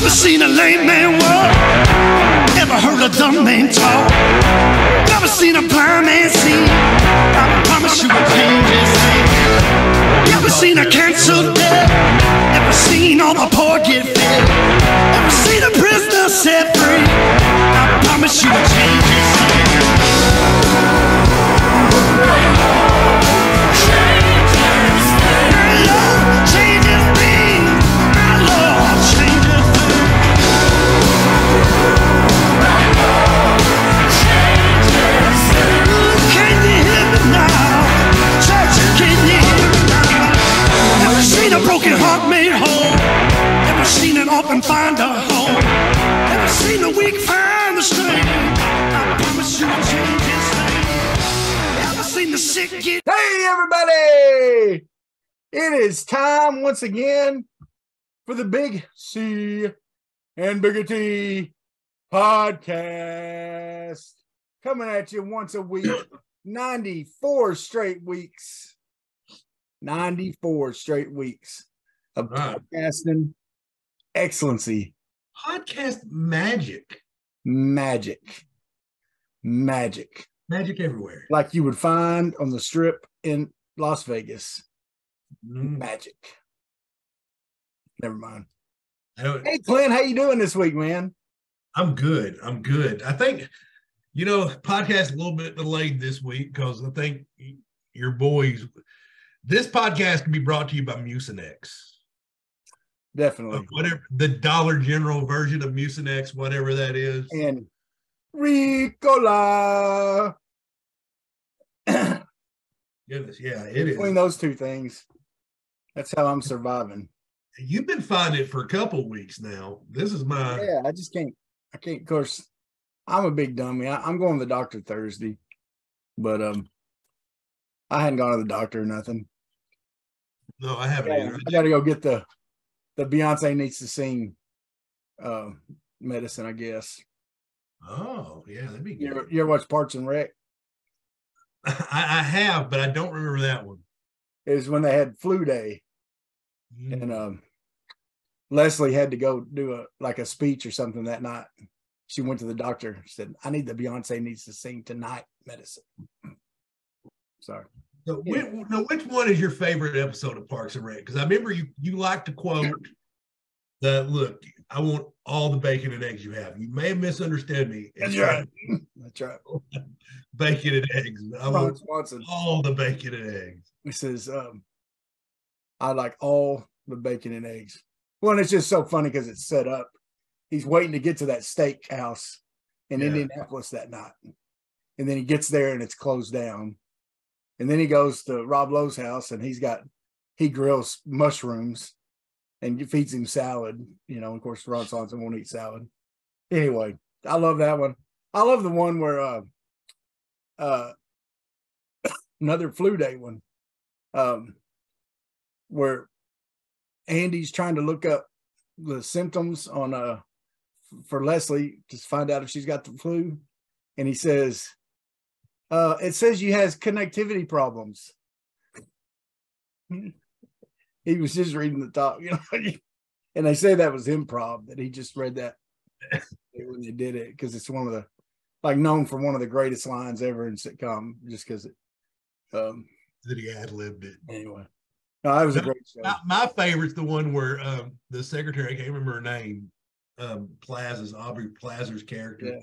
Ever seen a lame man walk? Ever heard a dumb man talk? Never seen a blind man see? I promise you a change his name. Ever seen a cancer dead? Ever seen all the poor get fed? Ever seen a prisoner set free? I promise you a change his name. Hey, everybody! It is time once again for the Big C and Bigger T podcast. Coming at you once a week, 94 straight weeks. 94 straight weeks of podcasting. Excellency, podcast magic, magic, magic, magic everywhere. like you would find on the strip in Las Vegas. Mm, Magic. Never mind. I don't, Hey Clint, how you doing this week, man? I'm good. I'm good. I think, you know, podcast a little bit delayed this week because I think your boys. This podcast can be brought to you by Mucinex. Definitely. Whatever the Dollar General version of Mucinex, whatever that is. And Ricola. Goodness, yeah, it is. Between those two things, that's how I'm surviving. You've been finding it for a couple weeks now. This is my Yeah, I just can't. I can't. Of course, I'm a big dummy. I, I'm going to the doctor Thursday, but um, I hadn't gone to the doctor or nothing. no, I haven't. Yeah. I got to go get the the Beyonce needs to sing uh, medicine. I guess. Oh, yeah, that'd be You good. ever, you ever watch Parks and Rec? I, I have, but I don't remember that one. It was when they had flu day. Mm. and um Leslie had to go do a like a speech or something that night. She went to the doctor, She said, I need the Beyonce needs to sing tonight medicine. Sorry. So, which, now, which one is your favorite episode of Parks and Rec? Because I remember you you like to quote that. Look, I want all the bacon and eggs you have. You may have misunderstood me. That's right. That's right. Bacon and eggs. I Ron want Swanson. all the bacon and eggs. He says, um, I like all the bacon and eggs. Well, and it's just so funny because it's set up. He's waiting to get to that steakhouse in Yeah. Indianapolis that night. And then he gets there and it's closed down. And then he goes to Rob Lowe's house and he's got, he grills mushrooms and feeds him salad. You know, of course, Ron Swanson won't eat salad. Anyway, I love that one. I love the one where, uh, uh, another flu day one um, where Andy's trying to look up the symptoms on uh for Leslie to find out if she's got the flu, and he says, uh, "It says you has connectivity problems." He was just reading the top, you know, and they say that was improv that he just read that when they did it because it's one of the like known for one of the greatest lines ever in sitcom, just because it. Um, That he ad libbed it. Anyway, no, that was a great show. My, my favorite's the one where um, the secretary, I can't remember her name, um, Plaza's Aubrey Plaza's character, Yeah.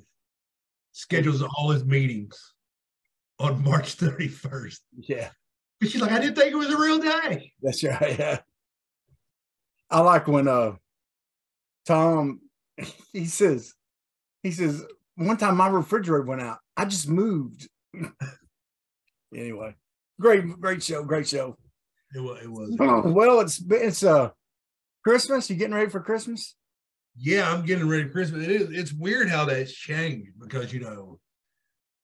schedules all his meetings on March 31st. Yeah, But she's like, I didn't think it was a real day. that's right. Yeah, I like when uh Tom he says he says one time my refrigerator went out. I just moved. anyway, great, great show, great show. It was. It was. Well, it's it's uh Christmas. You getting ready for Christmas? Yeah, I'm getting ready for Christmas. It is. It's weird how that's changed because you know,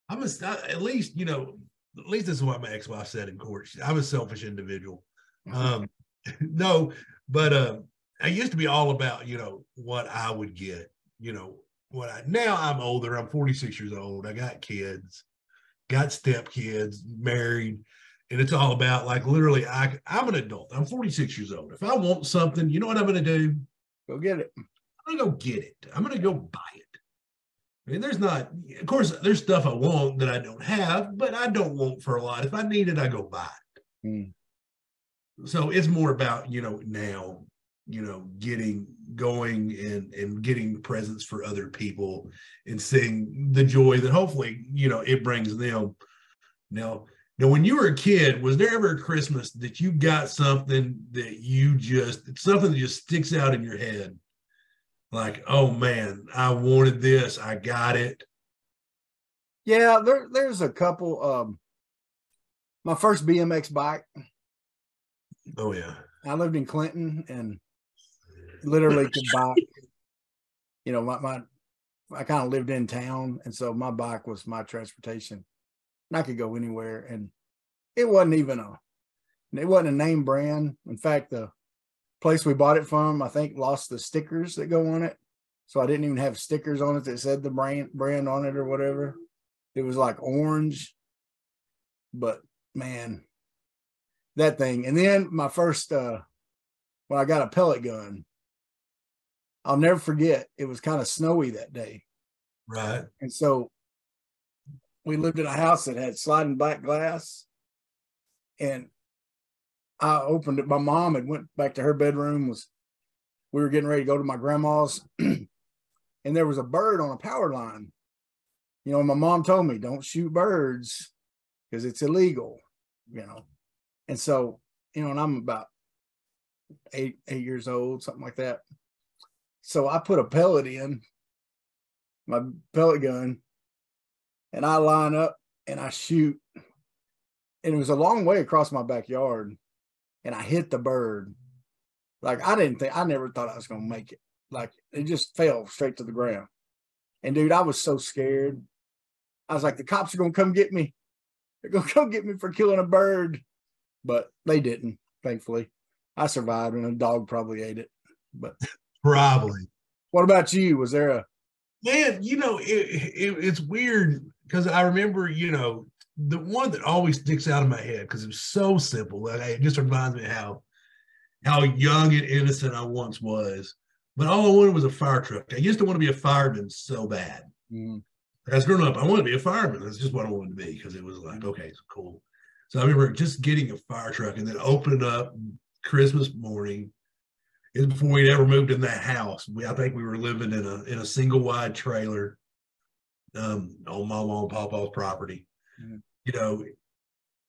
I'm a, at least you know at least this is what my ex-wife said in court. She- I'm a selfish individual. Um, no, but uh, I used to be all about you know what I would get. You know what I now I'm older. I'm 46 years old. I got kids, got stepkids, married, and it's all about like literally. I I'm an adult. I'm 46 years old. If I want something, you know what I'm going to do? Go get it. I'm gonna go get it. I'm gonna go buy it. I mean, there's not, of course, there's stuff I want that I don't have, but I don't want for a lot. If I need it, I go buy it. Mm. So it's more about, you know, now, you know, getting going and and getting presents for other people and seeing the joy that hopefully, you know, it brings them. Now, now when you were a kid, was there ever a Christmas that you got something that you just something that just sticks out in your head? Like, oh man, I wanted this, I got it. Yeah, there there's a couple. Um, my first BMX bike. Oh yeah. I lived in Clinton and literally could buy. You know, my my I kind of lived in town, and so my bike was my transportation. And I could go anywhere, and it wasn't even a it wasn't a name brand. In fact, the place we bought it from, I think, lost the stickers that go on it, so I didn't even have stickers on it that said the brand brand on it or whatever. It was like orange, but man, that thing. And then my first uh when I got a pellet gun, I'll never forget. It was kind of snowy that day. Right. And so we lived in a house that had sliding black glass. And I opened it. My mom had went back to her bedroom, was we were getting ready to go to my grandma's, and there was a bird on a power line. You know, my mom told me, don't shoot birds because it's illegal, you know. And so, you know, and I'm about eight, eight years old, something like that. So I put a pellet in my pellet gun and I line up and I shoot. And it was a long way across my backyard. And I hit the bird. Like I didn't think I never thought I was gonna make it. Like it just fell straight to the ground. And dude, I was so scared. I was like, the cops are gonna come get me. They're gonna come get me for killing a bird. But they didn't, thankfully. I survived and a dog probably ate it. But Probably. what about you? Was there a Man, you know, it, it, it's weird because I remember, you know, the one that always sticks out of my head because it was so simple. Like it just reminds me how how young and innocent I once was. But all I wanted was a fire truck. I used to want to be a fireman so bad. mm, As growing up, I wanted to be a fireman. That's just what I wanted to be because it was like, okay, it's cool. So I remember just getting a fire truck and then opening up Christmas morning. It was before we'd ever moved in that house. We, I think we were living in a in a single wide trailer um, on my mom and papa's property. Mhm. You know,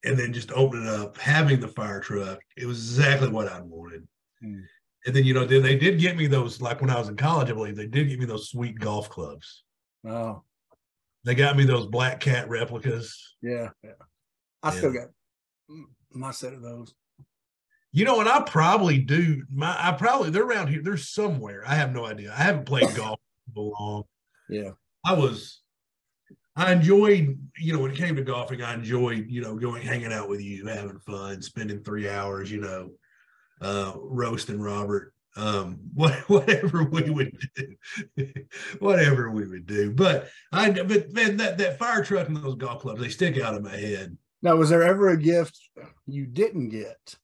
and then just opening up, having the fire truck. It was exactly what I wanted. Mm. And then you know, then they did get me those. Like when I was in college, I believe they did get me those sweet golf clubs. oh They got me those black cat replicas. yeah, yeah. I still got my set of those. You know, and I probably do. My, I probably they're around here. They're somewhere. I have no idea. I haven't played golf for long. Yeah. I was. I enjoyed, you know, when it came to golfing, I enjoyed, you know, going hanging out with you, having fun, spending three hours, you know, uh, roasting Robert, um, what, whatever we would do, whatever we would do. But I, but man, that that fire truck and those golf clubs, they stick out of my head. Now, was there ever a gift you didn't get?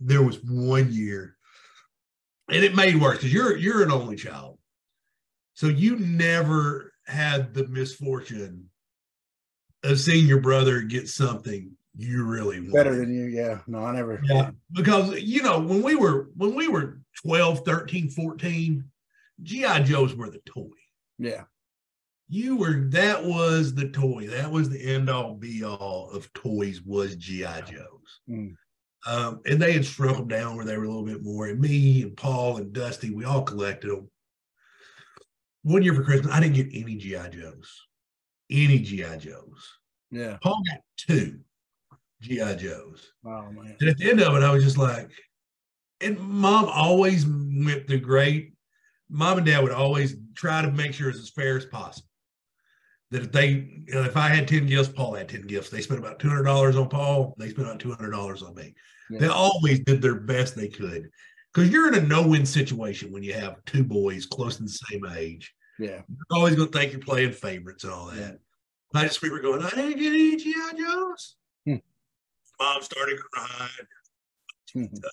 there was one year and it made worse because you're you're an only child so you never had the misfortune of seeing your brother get something you really wanted. Better than you? Yeah. No, I never. yeah because you know when we were when we were 12 13 14 gi joes were the toy Yeah. you were that was the toy that was the end all be all of toys was gi joes Mm. um, and they had shrunk them down where they were a little bit more and me and paul and dusty we all collected them one year for christmas i didn't get any gi joes any gi joes Yeah. paul got two gi joes Oh man. and at the end of it i was just like and mom always went through great mom and dad would always try to make sure it's as fair as possible that if they, you know, if I had 10 gifts, Paul had 10 gifts. They spent about $200 on Paul. They spent about $200 on me. Yeah. They always did their best they could because you're in a no win situation when you have two boys close to the same age. Yeah. You're always going to think you're playing favorites and all that. Yeah. I just remember going, I didn't get any G.I. Joes. Hmm. Mom started crying. Mhm.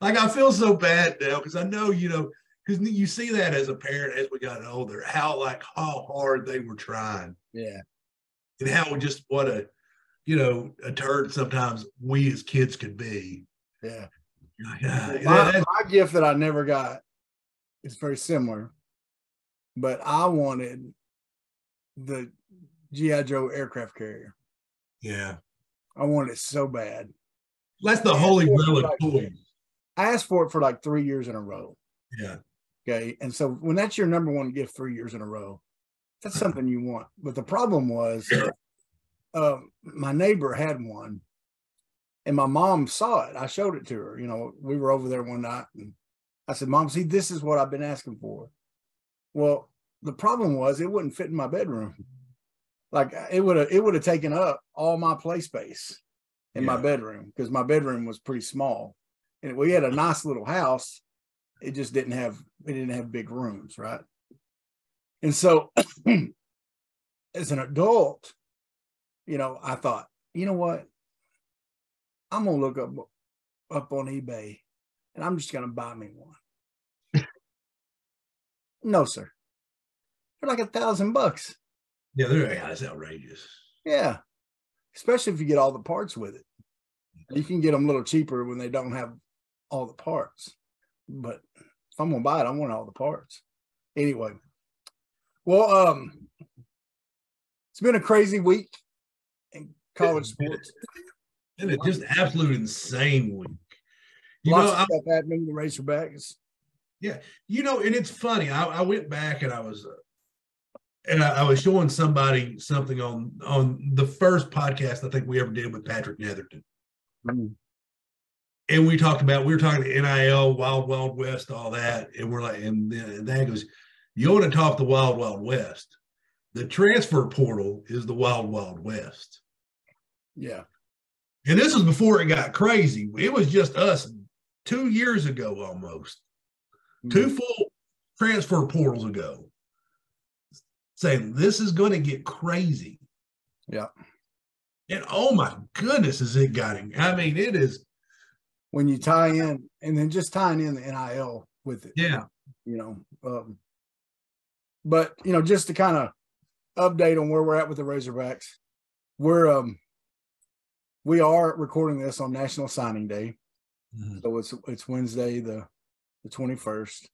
Like, I feel so bad now because I know, you know, because you see that as a parent as we got older, how like how hard they were trying, Yeah. and how just what a you know a turd sometimes we as kids could be. Yeah. Like, "Ah, my, my gift that I never got is very similar, but I wanted the GI Joe aircraft carrier. yeah, I wanted it so bad. that's the holy grail of toys. I asked for it for like three years in a row. Yeah, Okay, and so when that's your number one gift three years in a row, that's something you want. But the problem was, um, my neighbor had one, and my mom saw it. I showed it to her. You know, we were over there one night, and I said, "Mom, see, this is what I've been asking for." Well, the problem was it wouldn't fit in my bedroom. Like it would have, it would have taken up all my play space in my bedroom because my bedroom was pretty small, and we had a nice little house. It just didn't have, it didn't have big rooms, right? And so, as an adult, you know, I thought, you know what? I'm gonna look up up on eBay and I'm just gonna buy me one. No, sir. They're like a thousand bucks. yeah, they're yeah, that's outrageous. Yeah. Especially if you get all the parts with it. You can get them a little cheaper when they don't have all the parts. But if I'm gonna buy it, I want all the parts. Anyway. Well, um, it's been a crazy week in college sports. And it's just absolute insane week. You Lots know, of I, stuff happening. The Razorbacks. You know, and it's funny. I, I went back and I was, uh, and I, I was showing somebody something on on the first podcast I think we ever did with Patrick Netherton, and we talked about we were talking to NIL, Wild Wild West, all that, and we're like, and then and that goes, you want to talk the Wild Wild West? The transfer portal is the Wild Wild West. Yeah. And this was before it got crazy. It was just us two years ago almost, two full transfer portals ago, saying this is going to get crazy. Yeah. And oh my goodness, is it getting? I mean, it is. When you tie in and then just tying in the NIL with it. Yeah. you know. Um, but you know, just to kind of update on where we're at with the Razorbacks, we're um we are recording this on National Signing Day, so it's it's Wednesday the the twenty first.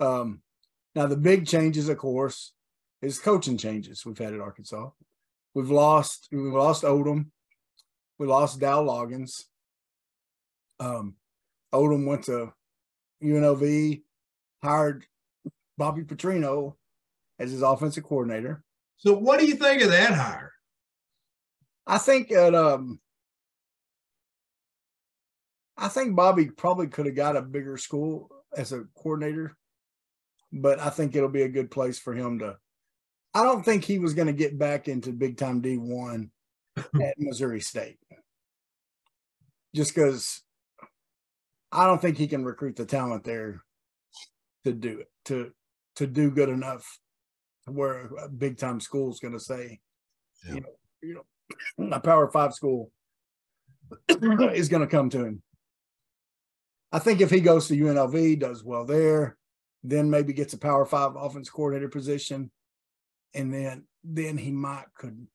Um, now the big changes, of course, is coaching changes we've had at Arkansas. We've lost we've lost Odom, we lost Dow Loggains. Um, Odom went to UNLV, hired Bobby Petrino as his offensive coordinator. So, what do you think of that hire? I think that um I think Bobby probably could have got a bigger school as a coordinator, but I think it'll be a good place for him to I don't think he was going to get back into big time D1 at Missouri State. Just because I don't think he can recruit the talent there to do it, to to do good enough where a big time school is going to say, Yeah. you know, you know, a power five school is going to come to him. I think if he goes to UNLV, does well there, then maybe gets a power five offense coordinator position, and then then he might could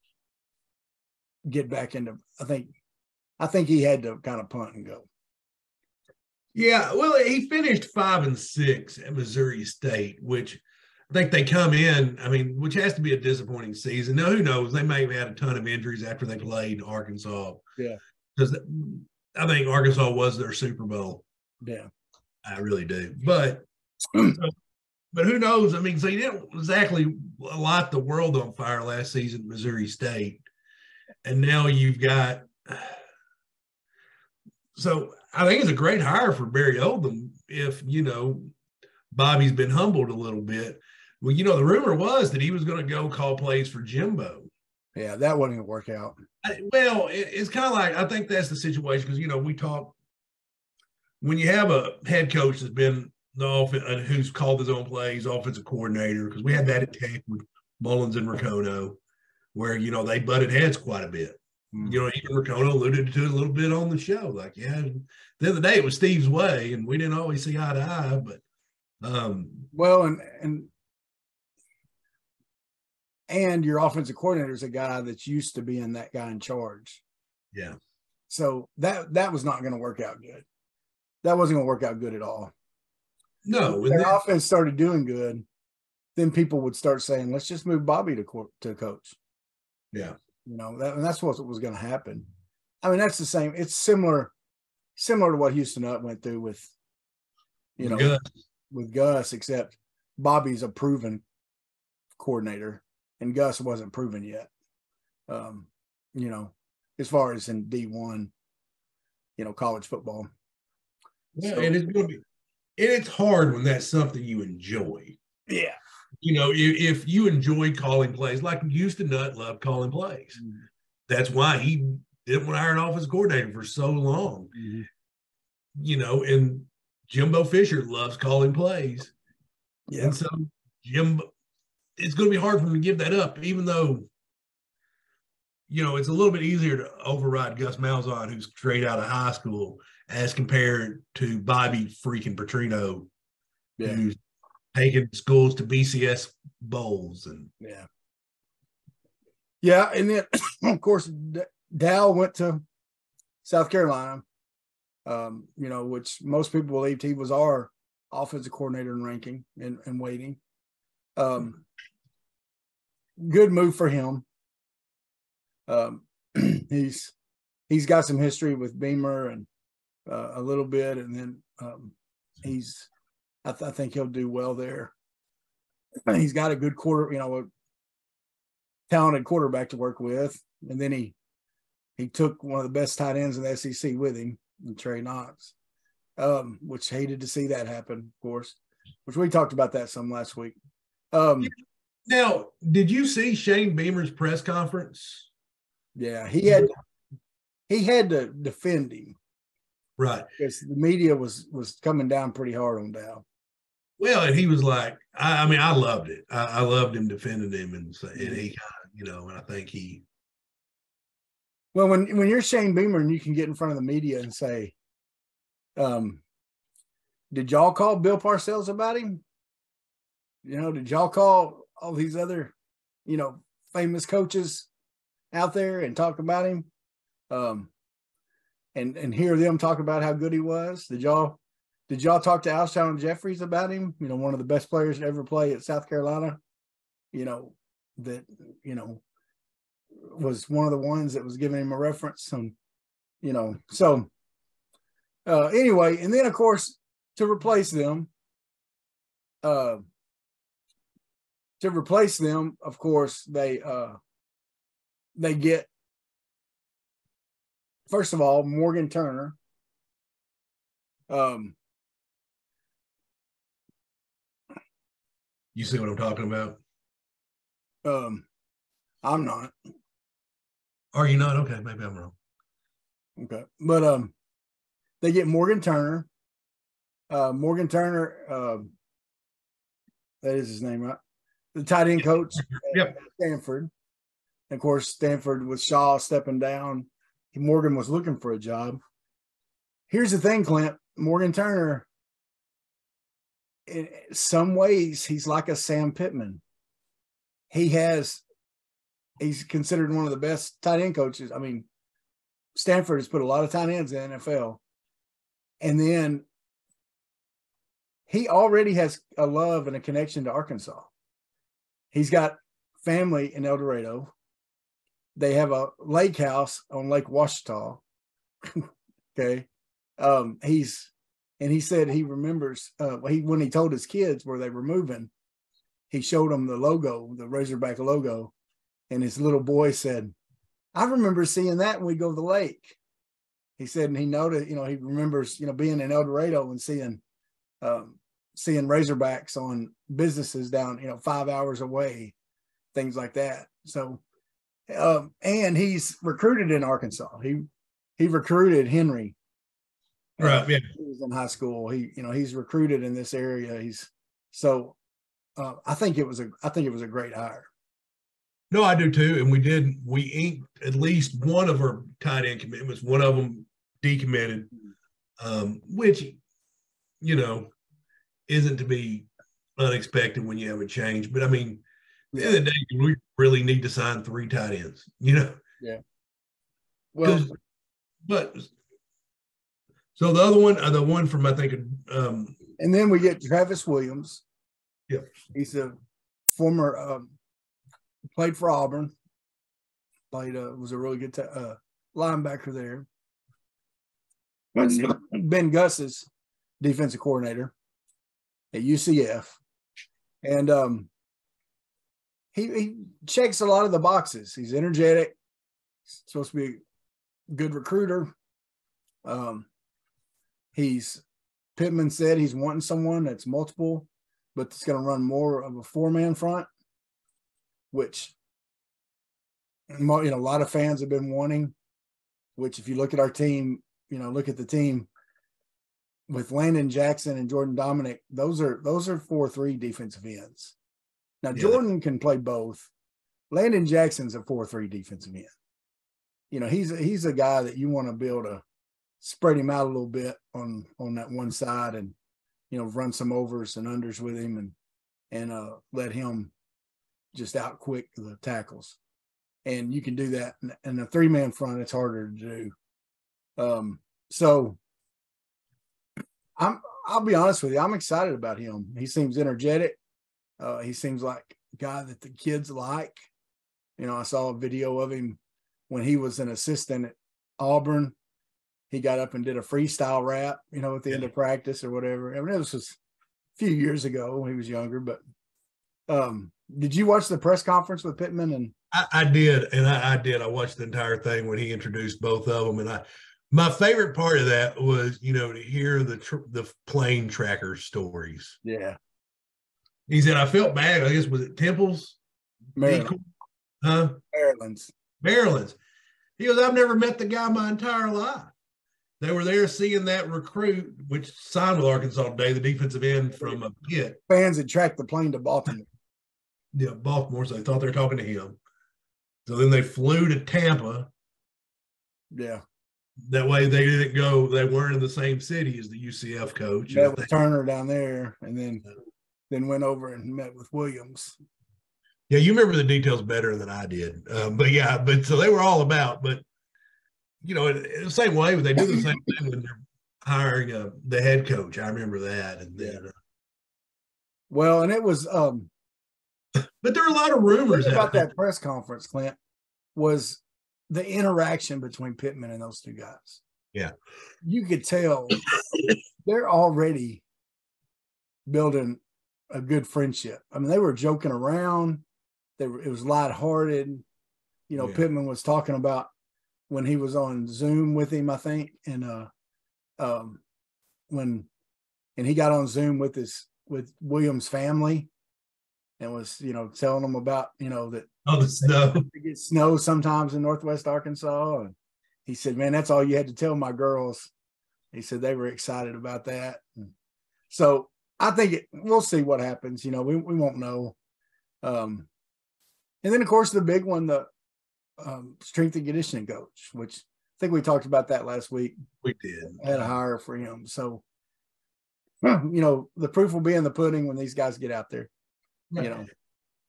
get back into. I think, I think he had to kind of punt and go. Yeah, well, he finished five and six at Missouri State, which I think they come in. I mean, which has to be a disappointing season. Now, who knows? They may have had a ton of injuries after they played Arkansas. Yeah. because I think Arkansas was their Super Bowl. Yeah, I really do. But but who knows? I mean, so he didn't exactly light the world on fire last season at Missouri State. And now you've got so I think it's a great hire for Barry Odom if you know Bobby's been humbled a little bit. Well, you know, the rumor was that he was going to go call plays for Jimbo. yeah, that wasn't gonna work out. I- well, it, it's kind of like I think that's the situation because you know we talk when you have a head coach that's been the off who's called his own plays, offensive coordinator because we had that at Tech with Mullins and Racono, where you know they butted heads quite a bit. Mm. You know, even Racono alluded to it a little bit on the show, like yeah, the other day it was Steve's way, and we didn't always see eye to eye, but Um, Well, and and and your offensive coordinator is a guy that's used to being that guy in charge. yeah. So that that was not going to work out good. That wasn't going to work out good at all. No, When their offense started doing good, then people would start saying, "Let's just move Bobby to co- to coach." yeah. You know, that, and that's what was going to happen. I mean, that's the same. It's similar, similar to what Houston Nutt went through with, you know, Gus. with Gus, except Bobby's a proven coordinator and Gus wasn't proven yet. Um, you know, as far as in D one, you know, college football. Yeah, So- and it's going to be, and it's hard when that's something you enjoy. Yeah. You know, if, if you enjoy calling plays, like Houston Nutt loved calling plays. Mm-hmm. That's why he didn't want to hire an offensive coordinator for so long. Mm-hmm. You know, and Jimbo Fisher loves calling plays. Yeah. And so Jim, it's going to be hard for him to give that up, even though, you know, it's a little bit easier to override Gus Malzahn, who's straight out of high school, as compared to Bobby freaking Petrino, Yeah. who's taking schools to BCS bowls and Yeah. Yeah. And then, of course, D- Dow went to South Carolina, um, you know, which most people believed he was our offensive coordinator in ranking and, and waiting. Um, good move for him. Um, he's he's got some history with Beamer and uh, a little bit, and then um, he's I, th- I think he'll do well there. He's got a good quarter, you know, a talented quarterback to work with, and then he he took one of the best tight ends in the SEC with him, and Trey Knox, um, which hated to see that happen, of course. Which we talked about that some last week. Um, Now, did you see Shane Beamer's press conference? yeah, he had he had to defend him Right. because the media was was coming down pretty hard on Dow. Well, and he was like, I, I mean, I loved it. I, I loved him defending him, and, and he kind you know, and I think he, Well, when when you're Shane Beamer and you can get in front of the media and say, um, did y'all call Bill Parcells about him? You know, did y'all call all these other, you know, famous coaches out there and talk about him? Um, and and hear them talk about how good he was. Did y'all did y'all talk to Alshon Jeffries about him? You know, one of the best players to ever play at South Carolina. You know, that, you know, was one of the ones that was giving him a reference and you know so uh anyway and then of course to replace them uh to replace them of course they uh they get first of all morgan turner um you see what I'm talking about? um i'm not Are you not? Okay, maybe I'm wrong. Okay. But um they get Morgan Turner. Uh Morgan Turner, um that is his name, right? The tight end coach Yep. Stanford. And of course, Stanford with Shaw stepping down. Morgan was looking for a job. Here's the thing, Clint. Morgan Turner, in some ways, he's like a Sam Pittman. He has he's considered one of the best tight end coaches. I mean, Stanford has put a lot of tight ends in the NFL. And then he already has a love and a connection to Arkansas. He's got family in El Dorado. They have a lake house on Lake Ouachita. okay. Um, he's and he said he remembers uh he when he told his kids where they were moving, he showed them the logo, the Razorback logo, and his little boy said, I remember seeing that when we go to the lake. He said, and he noted, you know, he remembers, you know, being in El Dorado and seeing, um, seeing Razorbacks on businesses down, you know, five hours away, things like that. So, um, and he's recruited in Arkansas. He he recruited Henry. Right. Yeah. He was in high school. He, you know, he's recruited in this area. He's so. Uh, I think it was a. I think it was a great hire. No, I do too. And we did, we inked at least one of our tight end commitments, one of them decommitted, um, which, you know, isn't to be unexpected when you have a change. But I mean, the end of the day, we really need to sign three tight ends, you know? Well, 'Cause- but so the other one, uh, the one from I think um and then we get Travis Williams. Yeah. He's a former um, played for Auburn. Played uh, was a really good t- uh, linebacker there. Ben Gus's defensive coordinator at UCF, and um, he he checks a lot of the boxes. He's energetic. Supposed to be a good recruiter. Um, he's Pittman said he's wanting someone that's multiple, but it's going to run more of a four man front, which you know a lot of fans have been wanting. Which, if you look at our team, you know, look at the team with Landon Jackson and Jordan Domineck. Those are those are four three defensive ends. Now Yeah. Jordan can play both. Landon Jackson's a four three defensive end. You know, he's he's a guy that you want to be able to spread him out a little bit on on that one side and you know run some overs and unders with him and and uh let him just out quick the tackles and you can do that in, in a three man front it's harder to do um so i'm i'll be honest with you i'm excited about him he seems energetic uh he seems like a guy that the kids like you know i saw a video of him when he was an assistant at auburn he got up and did a freestyle rap, you know, at the end of practice or whatever. I mean, this was a few years ago when he was younger, but um, did you watch the press conference with Pittman and I, I did, and I, I did. I watched the entire thing when he introduced both of them, and I my favorite part of that was you know to hear the tr- the plane tracker stories. yeah, He said, "I felt bad. I guess was it Temple's, Maryland, huh? Maryland's. Maryland's." He goes, "I've never met the guy my entire life." They were there seeing that recruit, which signed with Arkansas today, the defensive end from uh, a pit, Fans had tracked the plane to Baltimore. yeah, Baltimore. So they thought they were talking to him. So then they flew to Tampa. Yeah, That way they didn't go, they weren't in the same city as the UCF coach. with Turner down there, and then then went over and met with Williams. Yeah, you remember the details better than I did. Um, but yeah, but so they were all about, but you know, the same way, they do the same thing when they're hiring uh, the head coach. I remember that. And then, uh, Well, and it was um but there are a lot of rumors about that press conference, Clint, was the interaction between Pittman and those two guys. Yeah. You could tell they're already building a good friendship. I mean, they were joking around. They were, it was lighthearted. You know, Yeah. Pittman was talking about when he was on Zoom with him, I think, and uh um when and he got on Zoom with his with Williams' family and was, you know, telling them about, you know, that Oh, the snow. it gets snow sometimes in northwest Arkansas. And he said, Man, that's all you had to tell my girls. He said they were excited about that. And so I think it, we'll see what happens. You know, we, we won't know. Um, and then, of course, the big one, the um, strength and conditioning coach, which I think we talked about that last week. We did. Had a hire for him. So, you know, the proof will be in the pudding when these guys get out there. You know,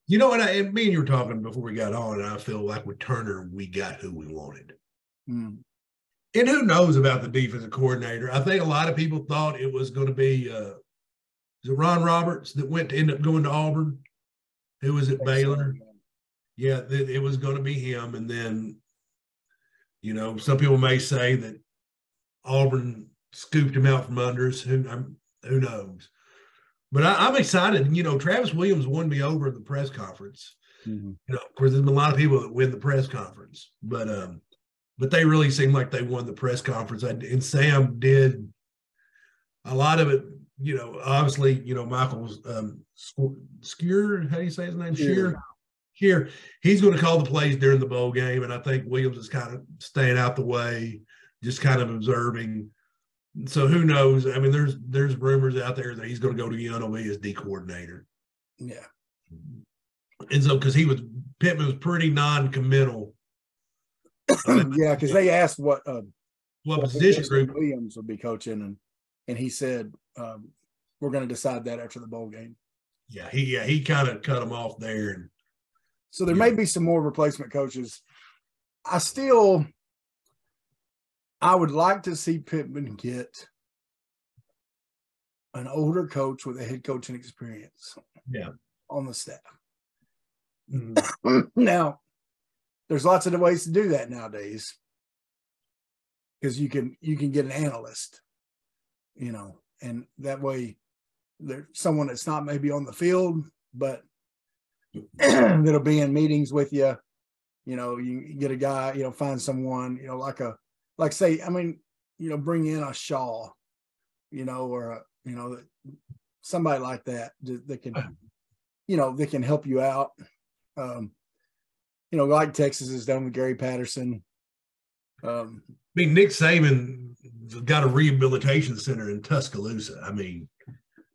You know what? I, and me and you were talking before we got on, and I feel like with Turner, we got who we wanted. Mm. And who knows about the defensive coordinator? I think a lot of people thought it was going to be uh, is it Ron Roberts that went to end up going to Auburn, who was at Baylor. Yeah, that it was going to be him, and then, you know, some people may say that Auburn scooped him out from under us. Who I'm, who knows? But I, I'm excited. You know, Travis Williams won me over in the press conference. Mhm. You know, of course, there's been a lot of people that win the press conference, but um, but they really seemed like they won the press conference. I, and Sam did a lot of it. You know, obviously, you know Michael's um, Skier. How do you say his name? Shear. Shear. Shear. He's going to call the plays during the bowl game, and I think Williams is kind of staying out the way, just kind of observing. So who knows? I mean, there's there's rumors out there that he's going to go to UNLV as D coordinator. Yeah. And so, because he was Pittman was pretty non-committal. yeah, because they asked what uh, What what position position group? Williams would be coaching, and and he said um, we're going to decide that after the bowl game. Yeah, he yeah he kind of cut him off there, and So there Yeah. may be some more replacement coaches. I still, I would like to see Pittman get an older coach with a head coaching experience. Yeah. on the staff. mm, now, there's lots of ways to do that nowadays because you can you can get an analyst, you know, and that way there's someone that's not maybe on the field, but that'll be in meetings with you. You know, you get a guy, you know, find someone, you know, like a like say, I mean, you know, bring in a Shaw, you know, or a, you know, somebody like that that, can, you know, that can help you out. Um, you know, like Texas has done with Gary Patterson. Um, I mean, Nick Saban got a rehabilitation center in Tuscaloosa. I mean,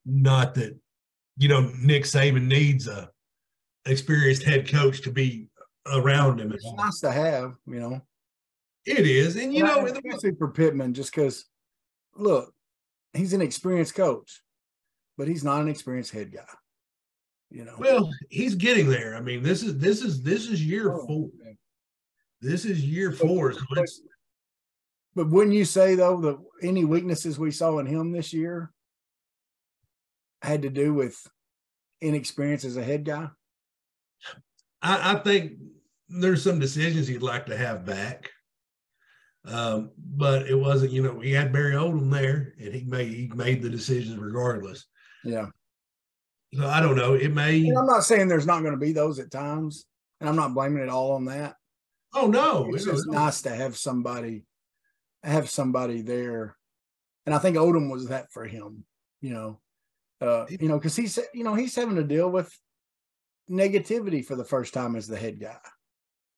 not that you know Nick Saban needs a experienced head coach to be around him. it's nice to have, you know. It is, and you I- know, especially for Pittman, just because, look, he's an experienced coach, but he's not an experienced head guy. You know. well, he's getting there. I mean, this is this is this is year Oh, four. okay. This is year four. So it's but wouldn't you say though that any weaknesses we saw in him this year had to do with inexperience as a head guy? I, I think there's some decisions he'd like to have back. Um, but it wasn't, you know, he had Barry Odom there and he made he made the decisions regardless. Yeah. So I don't know. It may And I'm not saying there's not going to be those at times, and I'm not blaming it all on that. oh no. it's know, just nice to have somebody have somebody there and i think odom was that for him you know uh you know because he's you know he's having to deal with negativity for the first time as the head guy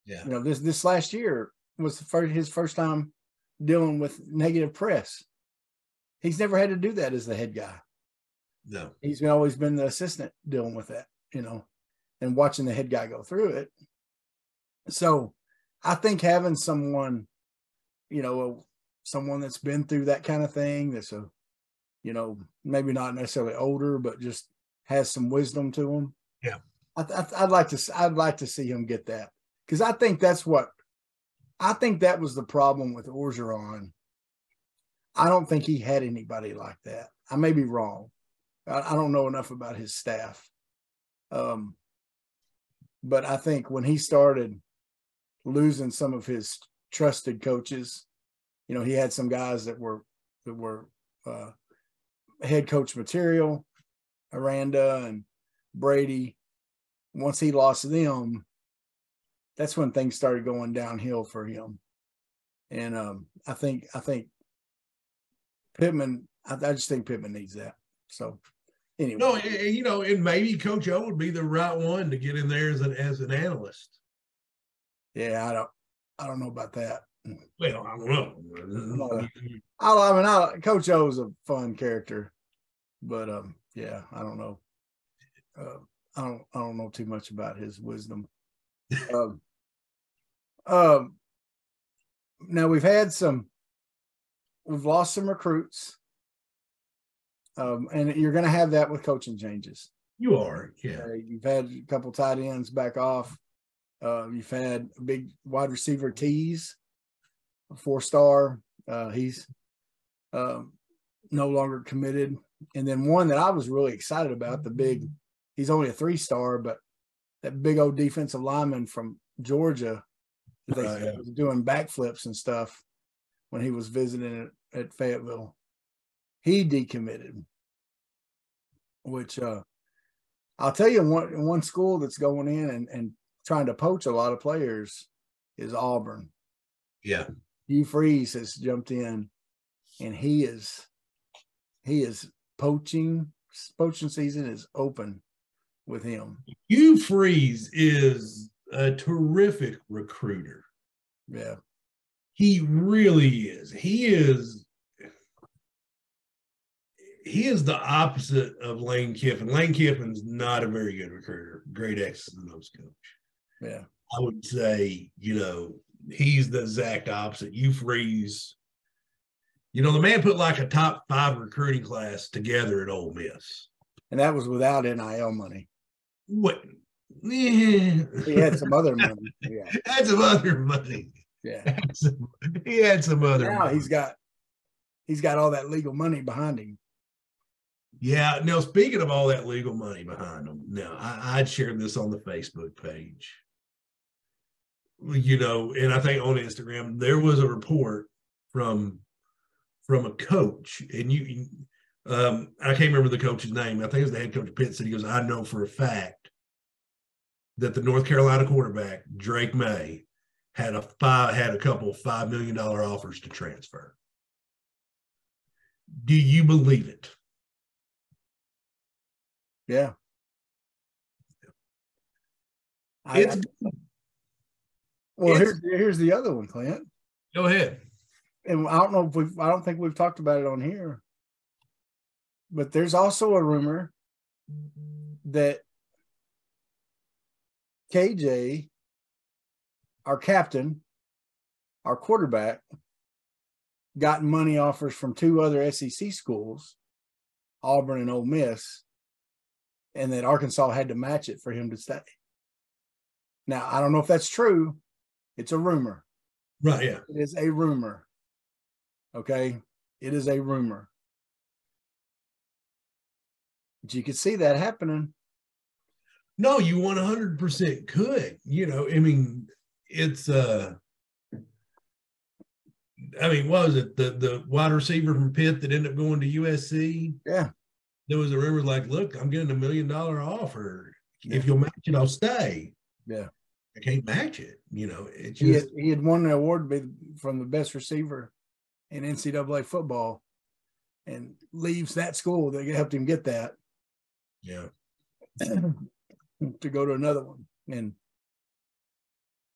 Yeah. you know this this last year was the first, his first time dealing with negative press he's never had to do that as the head guy No. he's been, always been the assistant dealing with that, you know, and watching the head guy go through it. So I think having someone, you know, someone that's been through that kind of thing, that's a, you know, maybe not necessarily older, but just has some wisdom to them. Yeah. I, I, I'd like to, I'd like to see him get that because I think that's what, I think that was the problem with Orgeron. I don't think he had anybody like that. I may be wrong. I, I don't know enough about his staff. Um, but I think when he started losing some of his trusted coaches, you know, he had some guys that were that were uh, head coach material, Aranda and Brady. Once he lost them, that's when things started going downhill for him. And um, I think I think Pittman, I, I just think Pittman needs that. So anyway, No, you know, and maybe Coach O would be the right one to get in there as an as an analyst. yeah, I don't I don't know about that. Well, I don't know. I, I mean, I, Coach O is a fun character, but um, yeah, I don't know. Uh, I don't I don't know too much about his wisdom. um, um, now we've had some, we've lost some recruits, um, and you're going to have that with coaching changes. You are, yeah. Uh, you've had a couple tight ends back off. Uh, you've had a big wide receiver tease, four star. Uh, he's um, no longer committed. And then one that I was really excited about, the big, he's only a three star, but that big old defensive lineman from Georgia, they Oh, yeah. was doing backflips and stuff when he was visiting at, at Fayetteville. He decommitted, which uh, I'll tell you one one school that's going in and, and trying to poach a lot of players is Auburn. Yeah. Hugh Freeze has jumped in and he is he is poaching poaching season is open with him. Hugh Freeze is a terrific recruiter. Yeah. He really is. He is. He is the opposite of Lane Kiffin. Lane Kiffin's not a very good recruiter. Great X's and O's coach. Yeah. I would say, you know, he's the exact opposite. Hugh Freeze. You know, the man put like a top five recruiting class together at Ole Miss. And that was without NIL money. What? Yeah. He had some other money. Yeah. Had some other money. Yeah. Had some- he had some other. Now money. he's got he's got all that legal money behind him. Yeah. Now, speaking of all that legal money behind him, now I, I'd shared this on the Facebook page. You know, and I think on Instagram there was a report from from a coach, and you, um, I can't remember the coach's name. I think it was the head coach of Pitt City. He goes, I know for a fact that the North Carolina quarterback Drake Maye had a five had a couple of five million dollar offers to transfer. Do you believe it? Yeah. I, It's well, here's here's the other one, Clint. go ahead. And I don't know if we've I don't think we've talked about it on here. But there's also a rumor that KJ, our captain, our quarterback, got money offers from two other SEC schools, Auburn and Ole Miss, and that Arkansas had to match it for him to stay. Now, I don't know if that's true. It's a rumor. Right, yeah. It is a rumor. Okay. It is a rumor. But you could see that happening. No, you 100% could. You know, I mean, it's uh I mean, what was it? The the wide receiver from Pitt that ended up going to USC. Yeah. There was a rumor like, look, I'm getting a million dollar offer. If you'll match it, I'll stay. Yeah. I can't match it. You know, it's He had, just he had won an award from the best receiver in NCAA football and leaves that school that helped him get that yeah. to go to another one. And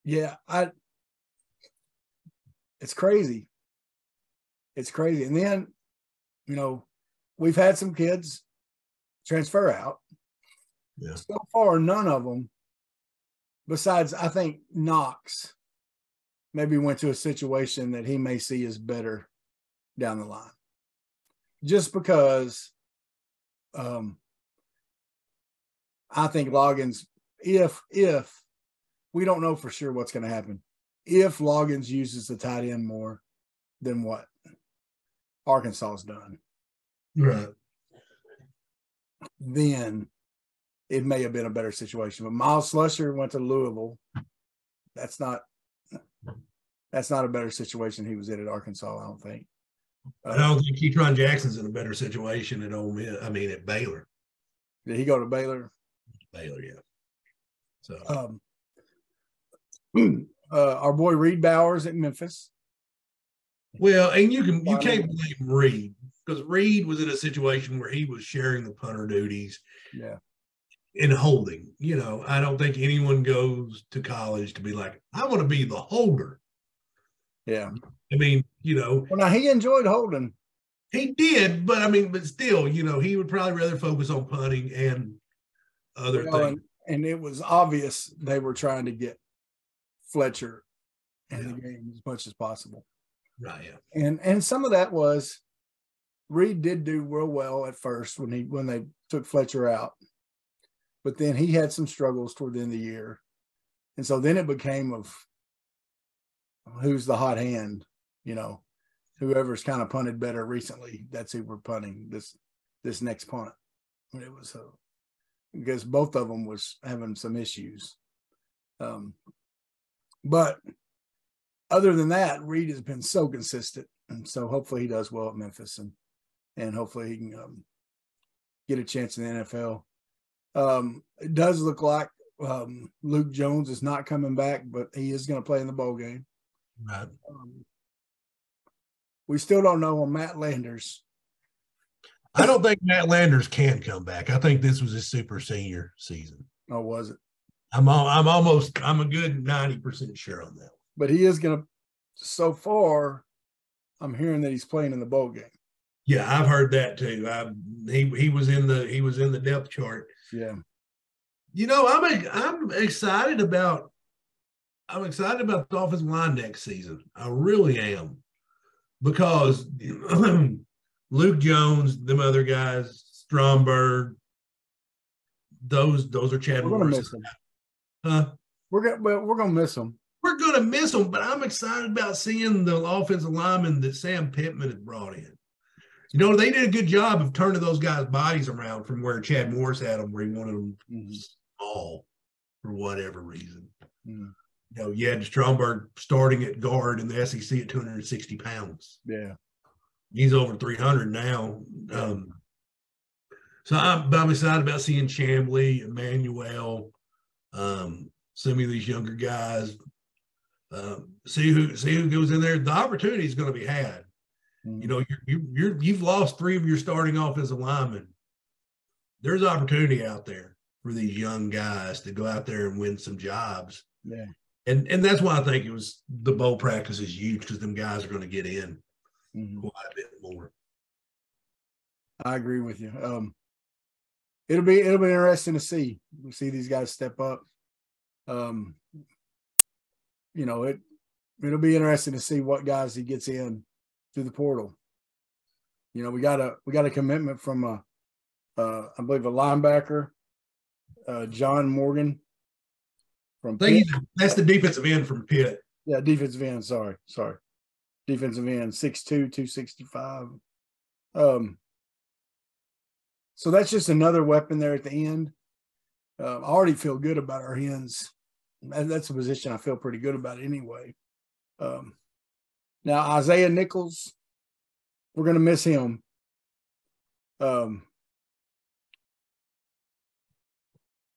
yeah, I it's crazy. It's crazy. And then, you know, we've had some kids transfer out. Yeah. So far, none of them, besides I think Knox, maybe went to a situation that he may see as better down the line. Just because um I think Loggains, if if we don't know for sure what's going to happen, if Loggains uses the tight end more than what Arkansas's done, Right. then it may have been a better situation. But Myles Slusher went to Louisville. That's not that's not a better situation he was in at Arkansas, I don't think. I don't think Ketron Jackson's in a better situation at Ole Miss. I mean, at Baylor. Did he go to Baylor? Baylor, yeah. So Um, uh, our boy Reid Bowers at Memphis. Well, and you can you can't blame Reid because Reid was in a situation where he was sharing the punter duties Yeah. And holding. You know, I don't think anyone goes to college to be like, I want to be the holder. Yeah. I mean, you know, Well, now he enjoyed holding. he did, but I mean, but still, you know, he would probably rather focus on punting and other Well, things. and, and it was obvious they were trying to get Fletcher in the game as much as possible. Right. Yeah. And and some of that was Reid did do real well at first when he when they took Fletcher out. But then he had some struggles toward the end of the year. And so then it became of who's the hot hand, you know, whoever's kind of punted better recently, that's who we're punting this this next punt. It was uh, because both of them was having some issues. Um, but other than that, Reid has been so consistent, and so hopefully he does well at Memphis, and and hopefully he can um, get a chance in the NFL. Um, it does look like um, Luke Jones is not coming back, but he is going to play in the bowl game. Right. Um, we still don't know on Matt Landers. I don't think Matt Landers can come back. I think this was his super senior season. Oh, was it? I'm al- I'm almost I'm a good ninety percent sure on that. But he is going to. So far, I'm hearing that he's playing in the bowl game. Yeah, I've heard that too. I, he he was in the he was in the depth chart. Yeah, You know, I'm I'm excited about I'm excited about the offensive line next season. I really am. because Luke Jones, them other guys, Stromberg, those those are Chad We're gonna Morris. miss them. Huh? We're gonna we're gonna miss them. We're gonna miss them, but I'm excited about seeing the offensive lineman that Sam Pittman has brought in. You know, they did a good job of turning those guys' bodies around from where Chad Morris had them, where he wanted them small for whatever reason. Mm. You know, you had Stromberg starting at guard in the SEC at 260 pounds. Yeah. He's over 300 now. Um, so I'm, I'm excited about seeing Chamblee, Emmanuel, um, some of these younger guys. Um, see who see who goes in there. The opportunity is going to be had. Mm. You know, you're, you you're you've lost three of your starting offensive linemen. There's opportunity out there for these young guys to go out there and win some jobs. Yeah. And and that's why I think it was the bowl practice is huge because them guys are going to get in Mhm. quite a bit more. I agree with you. Um, it'll be it'll be interesting to see We'll see these guys step up. Um, you know it it'll be interesting to see what guys he gets in through the portal. You know we got a we got a commitment from a uh, I believe a linebacker, uh, John Morgan from Pitt. that's the defensive end from Pitt. Yeah, defensive end. Sorry, sorry. Defensive end, 6'2, 265. Um, so that's just another weapon there at the end. Uh, I already feel good about our hens. That's a position I feel pretty good about anyway. Um, now Isaiah Nichols, we're gonna miss him. Um,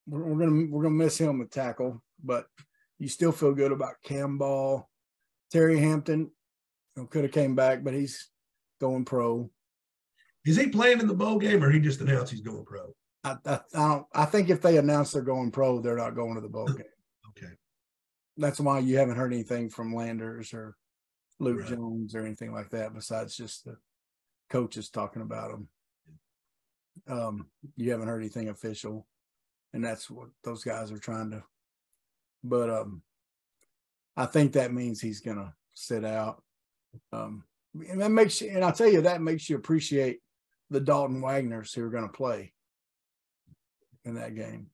we're, we're gonna we're gonna miss him with tackle, but you still feel good about Cam Ball, Terry Hampton. You know, could have came back, but he's going pro. Is he playing in the bowl game or he just announced he's going pro? I, I, I don't. I think if they announce they're going pro, they're not going to the bowl game. Okay. That's why you haven't heard anything from Landers or Luke Right. Jones or anything like that, besides just the coaches talking about them. Um, you haven't heard anything official, and that's what those guys are trying to. But um, I think that means he's gonna sit out. Um, and that makes you, and I tell you that makes you appreciate the Dalton Wagners who are going to play in that game.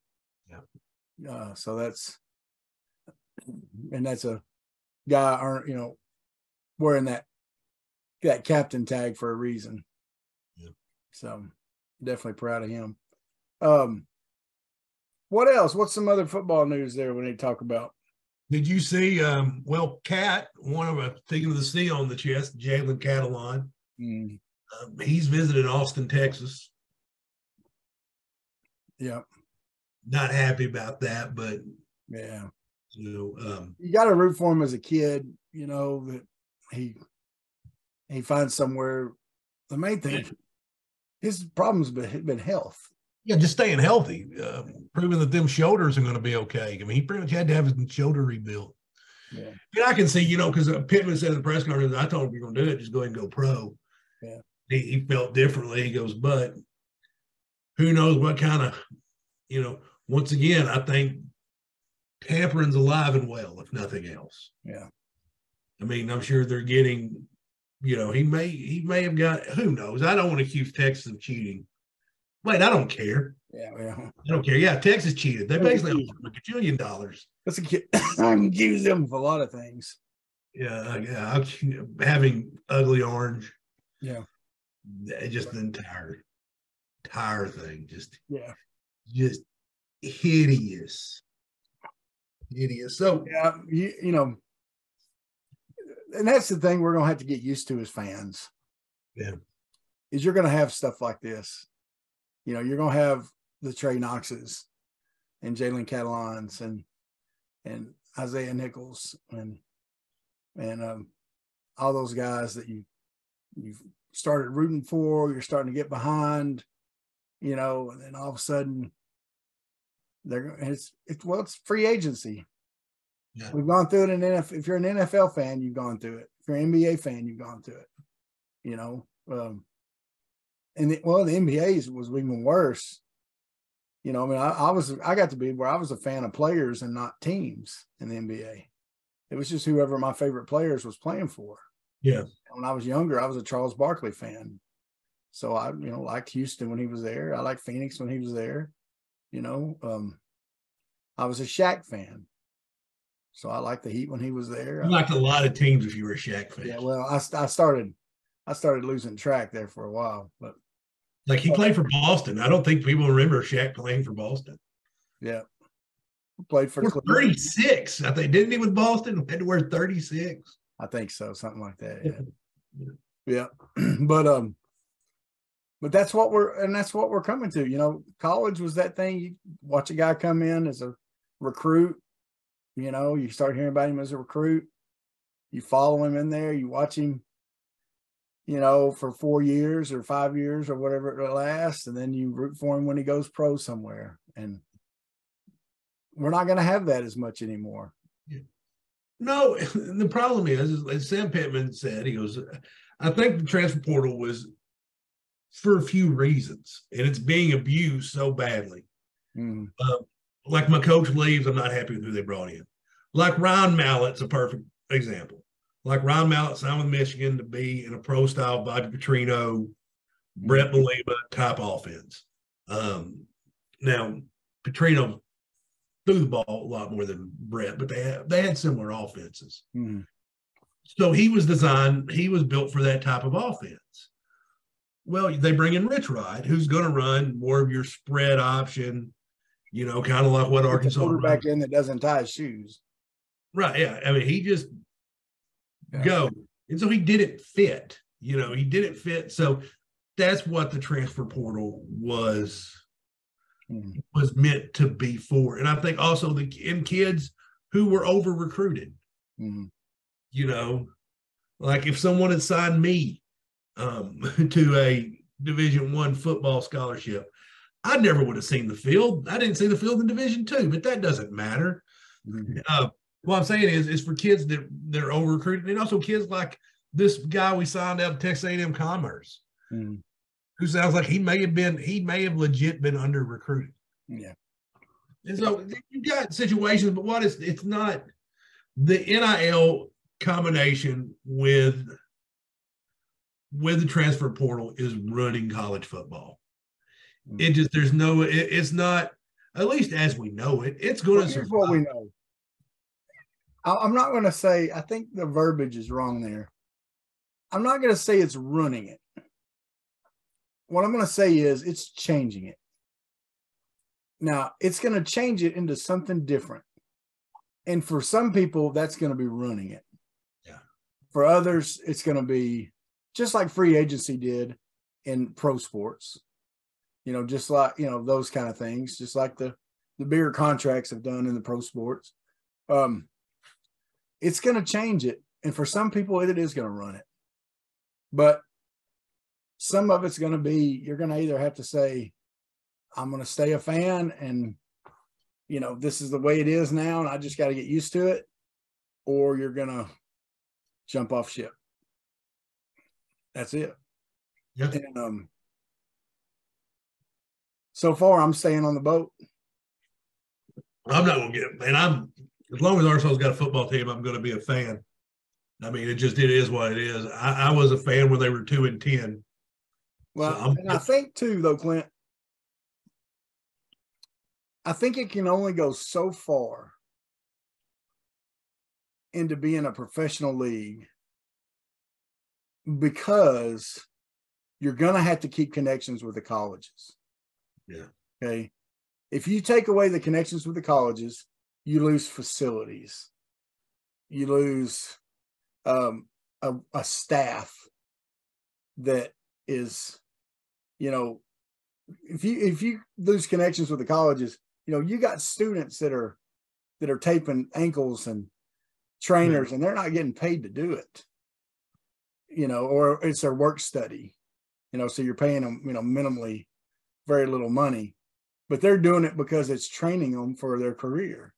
Yeah. Uh, so that's, and that's a guy, you know, wearing that that captain tag for a reason. Yeah. So definitely proud of him. Um, what else? What's some other football news there we need to talk about? Did you see? Um, well, Cat, one of a taking the C on the chest, Jalen Catalon. Mm, Um, he's visited Austin, Texas. yeah, Not happy about that, but yeah. you know, um, you got to root for him as a kid. You know that he he finds somewhere. The main thing, his problems been been health. yeah, just staying healthy, uh, proving that them shoulders are going to be okay. I mean, he pretty much had to have his shoulder rebuilt. Yeah. And I can see, you know, because Pittman said in the press conference, I told him you're going to do it, just go ahead and go pro. Yeah. He, he felt differently. He goes, but who knows what kind of, you know, once again, I think Tampering's alive and well, if nothing else. Yeah. I mean, I'm sure they're getting, you know, he may he may have got who knows. I don't want to accuse Texas of cheating. Wait, I don't care. Yeah, yeah. I don't care. Yeah, Texas cheated. They basically him a gajillion dollars. That's a kid. I can accuse them of a lot of things. Yeah, uh, yeah. I- Having ugly orange, Yeah, just the entire entire thing, just yeah, just hideous, hideous. So yeah. You, you know, and that's the thing we're gonna have to get used to as fans. Yeah. is you're gonna have stuff like this. You know, you're gonna have the Trey Knoxes and Jalen Catalons and and Isaiah Nichols and and um, all those guys that you you've started rooting for, you're starting to get behind, you know, and then all of a sudden they're it's it's well, it's free agency. Yeah. We've gone through it in NFL. If you're an NFL fan, you've gone through it. If you're an NBA fan, you've gone through it. You know, um, and the, well, the NBA's was even worse. You know, I mean, I, I was I got to be where I was a fan of players and not teams in the NBA. It was just whoever my favorite players was playing for. Yeah. When I was younger, I was a Charles Barkley fan. So I, you know, liked Houston when he was there. I liked Phoenix when he was there. You know, um, I was a Shaq fan. So I liked the Heat when he was there. You liked a lot of teams if you were a Shaq fan. Yeah, well, I, I started I started losing track there for a while, but Like he played for Boston. I don't think people remember Shaq playing for Boston. yeah, played for We're 36. I think didn't he with Boston? Had to wear 36. I think so, something like that. Yeah. Yeah. but um but that's what we're and that's what we're coming to. You know, college was that thing. You watch a guy come in as a recruit, you know, you start hearing about him as a recruit, you follow him in there, you watch him, you know, for four years or five years or whatever it lasts, and then you root for him when he goes pro somewhere. And we're not gonna have that as much anymore. No, the problem is, is, as Sam Pittman said, he goes, I think the transfer portal was for a few reasons, and it's being abused so badly. Mm, Like my coach leaves, I'm not happy with who they brought in. Like Ryan Mallett's a perfect example. Like Ryan Mallett signed with Michigan to be in a pro style Bobby Petrino, Bret Bielema type offense. Um, now Petrino threw the ball a lot more than Brett, but they had they had similar offenses. mm, So he was designed, he was built for that type of offense. Well, they bring in Rich Rod, who's going to run more of your spread option, you know, kind of like what Put the Arkansas quarterback runs. in that doesn't tie his shoes. Right. Yeah. I mean, he just Yeah. go. And so he didn't fit, you know, he didn't fit. So that's what the transfer portal was Mm, was meant to be for. And I think also the in kids who were over recruited. mm, you know like if someone had signed me um to a division one football scholarship i never would have seen the field i didn't see the field in division two but that doesn't matter mm. uh what i'm saying is is for kids that they're over recruited and also kids like this guy we signed out of texas a&m commerce Mm, who sounds like he may have been he may have legit been under recruited yeah. And so you got situations, but what is it's not the NIL combination with with the transfer portal is running college football. It mm-hmm. just there's no it, it's not at least as we know it. It's going to here's what we survive. know. I'm not going to say. I think the verbiage is wrong there. I'm not going to say it's running it. What I'm going to say is it's changing it. Now it's going to change it into something different, and for some people, that's going to be running it. Yeah. For others, it's going to be just like free agency did in pro sports. You know, just like you know those kind of things, just like the the bigger contracts have done in the pro sports. Um, it's going to change it, and for some people, it is going to run it. But some of it's going to be you're going to either have to say, "I'm going to stay a fan," and you know this is the way it is now, and I just got to get used to it, or you're going to jump off ship. That's it. Yeah. And um, so far, I'm staying on the boat. I'm not going to get and I'm as long as Arkansas's got a football team, I'm going to be a fan. I mean, it just it is what it is. I, I was a fan when they were two and ten. Well, So and I think too, though, Clint, I think it can only go so far into being a professional league because you're going to have to keep connections with the colleges. Yeah. Okay. If you take away the connections with the colleges, you lose facilities, you lose um, a, a staff that is, you know, if you if you lose connections with the colleges, you know, you got students that are that are taping ankles and trainers, and they're not getting paid to do it. You know, or it's their work study. You know, so you're paying them, you know, minimally, very little money, but they're doing it because it's training them for their career.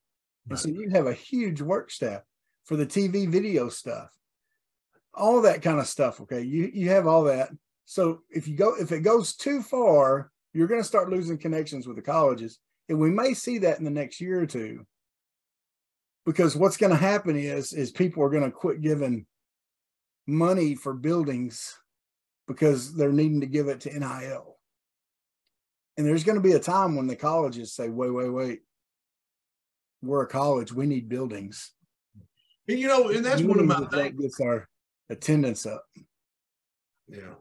And so you have a huge work staff for the TV video stuff, all that kind of stuff. Okay. You, you have all that. So if you go, if it goes too far, you're going to start losing connections with the colleges. And we may see that in the next year or two. Because what's going to happen is, is people are going to quit giving money for buildings because they're needing to give it to NIL. And there's going to be a time when the colleges say, wait, wait, wait. We're a college. We need buildings. And you know, and that's one of my Buildings is what things. gets our attendance up. Yeah.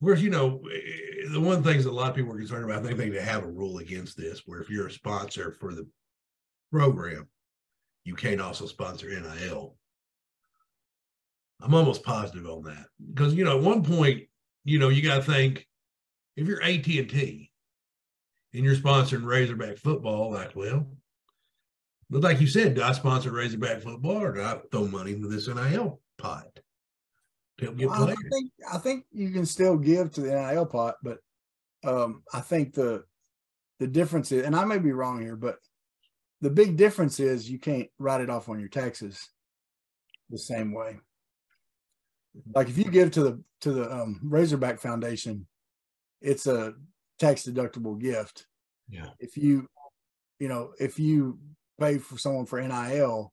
Whereas, you know, eh, the one things that a lot of people are concerned about, I think they have a rule against this, where if you're a sponsor for the program, you can't also sponsor NIL. I'm almost positive on that because you know at one point, you know, you got to think if you're AT and T and you're sponsoring Razorback football, like well, but like you said, do I sponsor Razorback football or do I throw money into this NIL pot to help get Well, I think I think you can still give to the NIL pot, but um, I think the the difference is, and I may be wrong here, but the big difference is you can't write it off on your taxes the same way. Like if you give to the to the um, Razorback Foundation, it's a tax deductible gift. Yeah. If you, you know, if you pay for someone for NIL,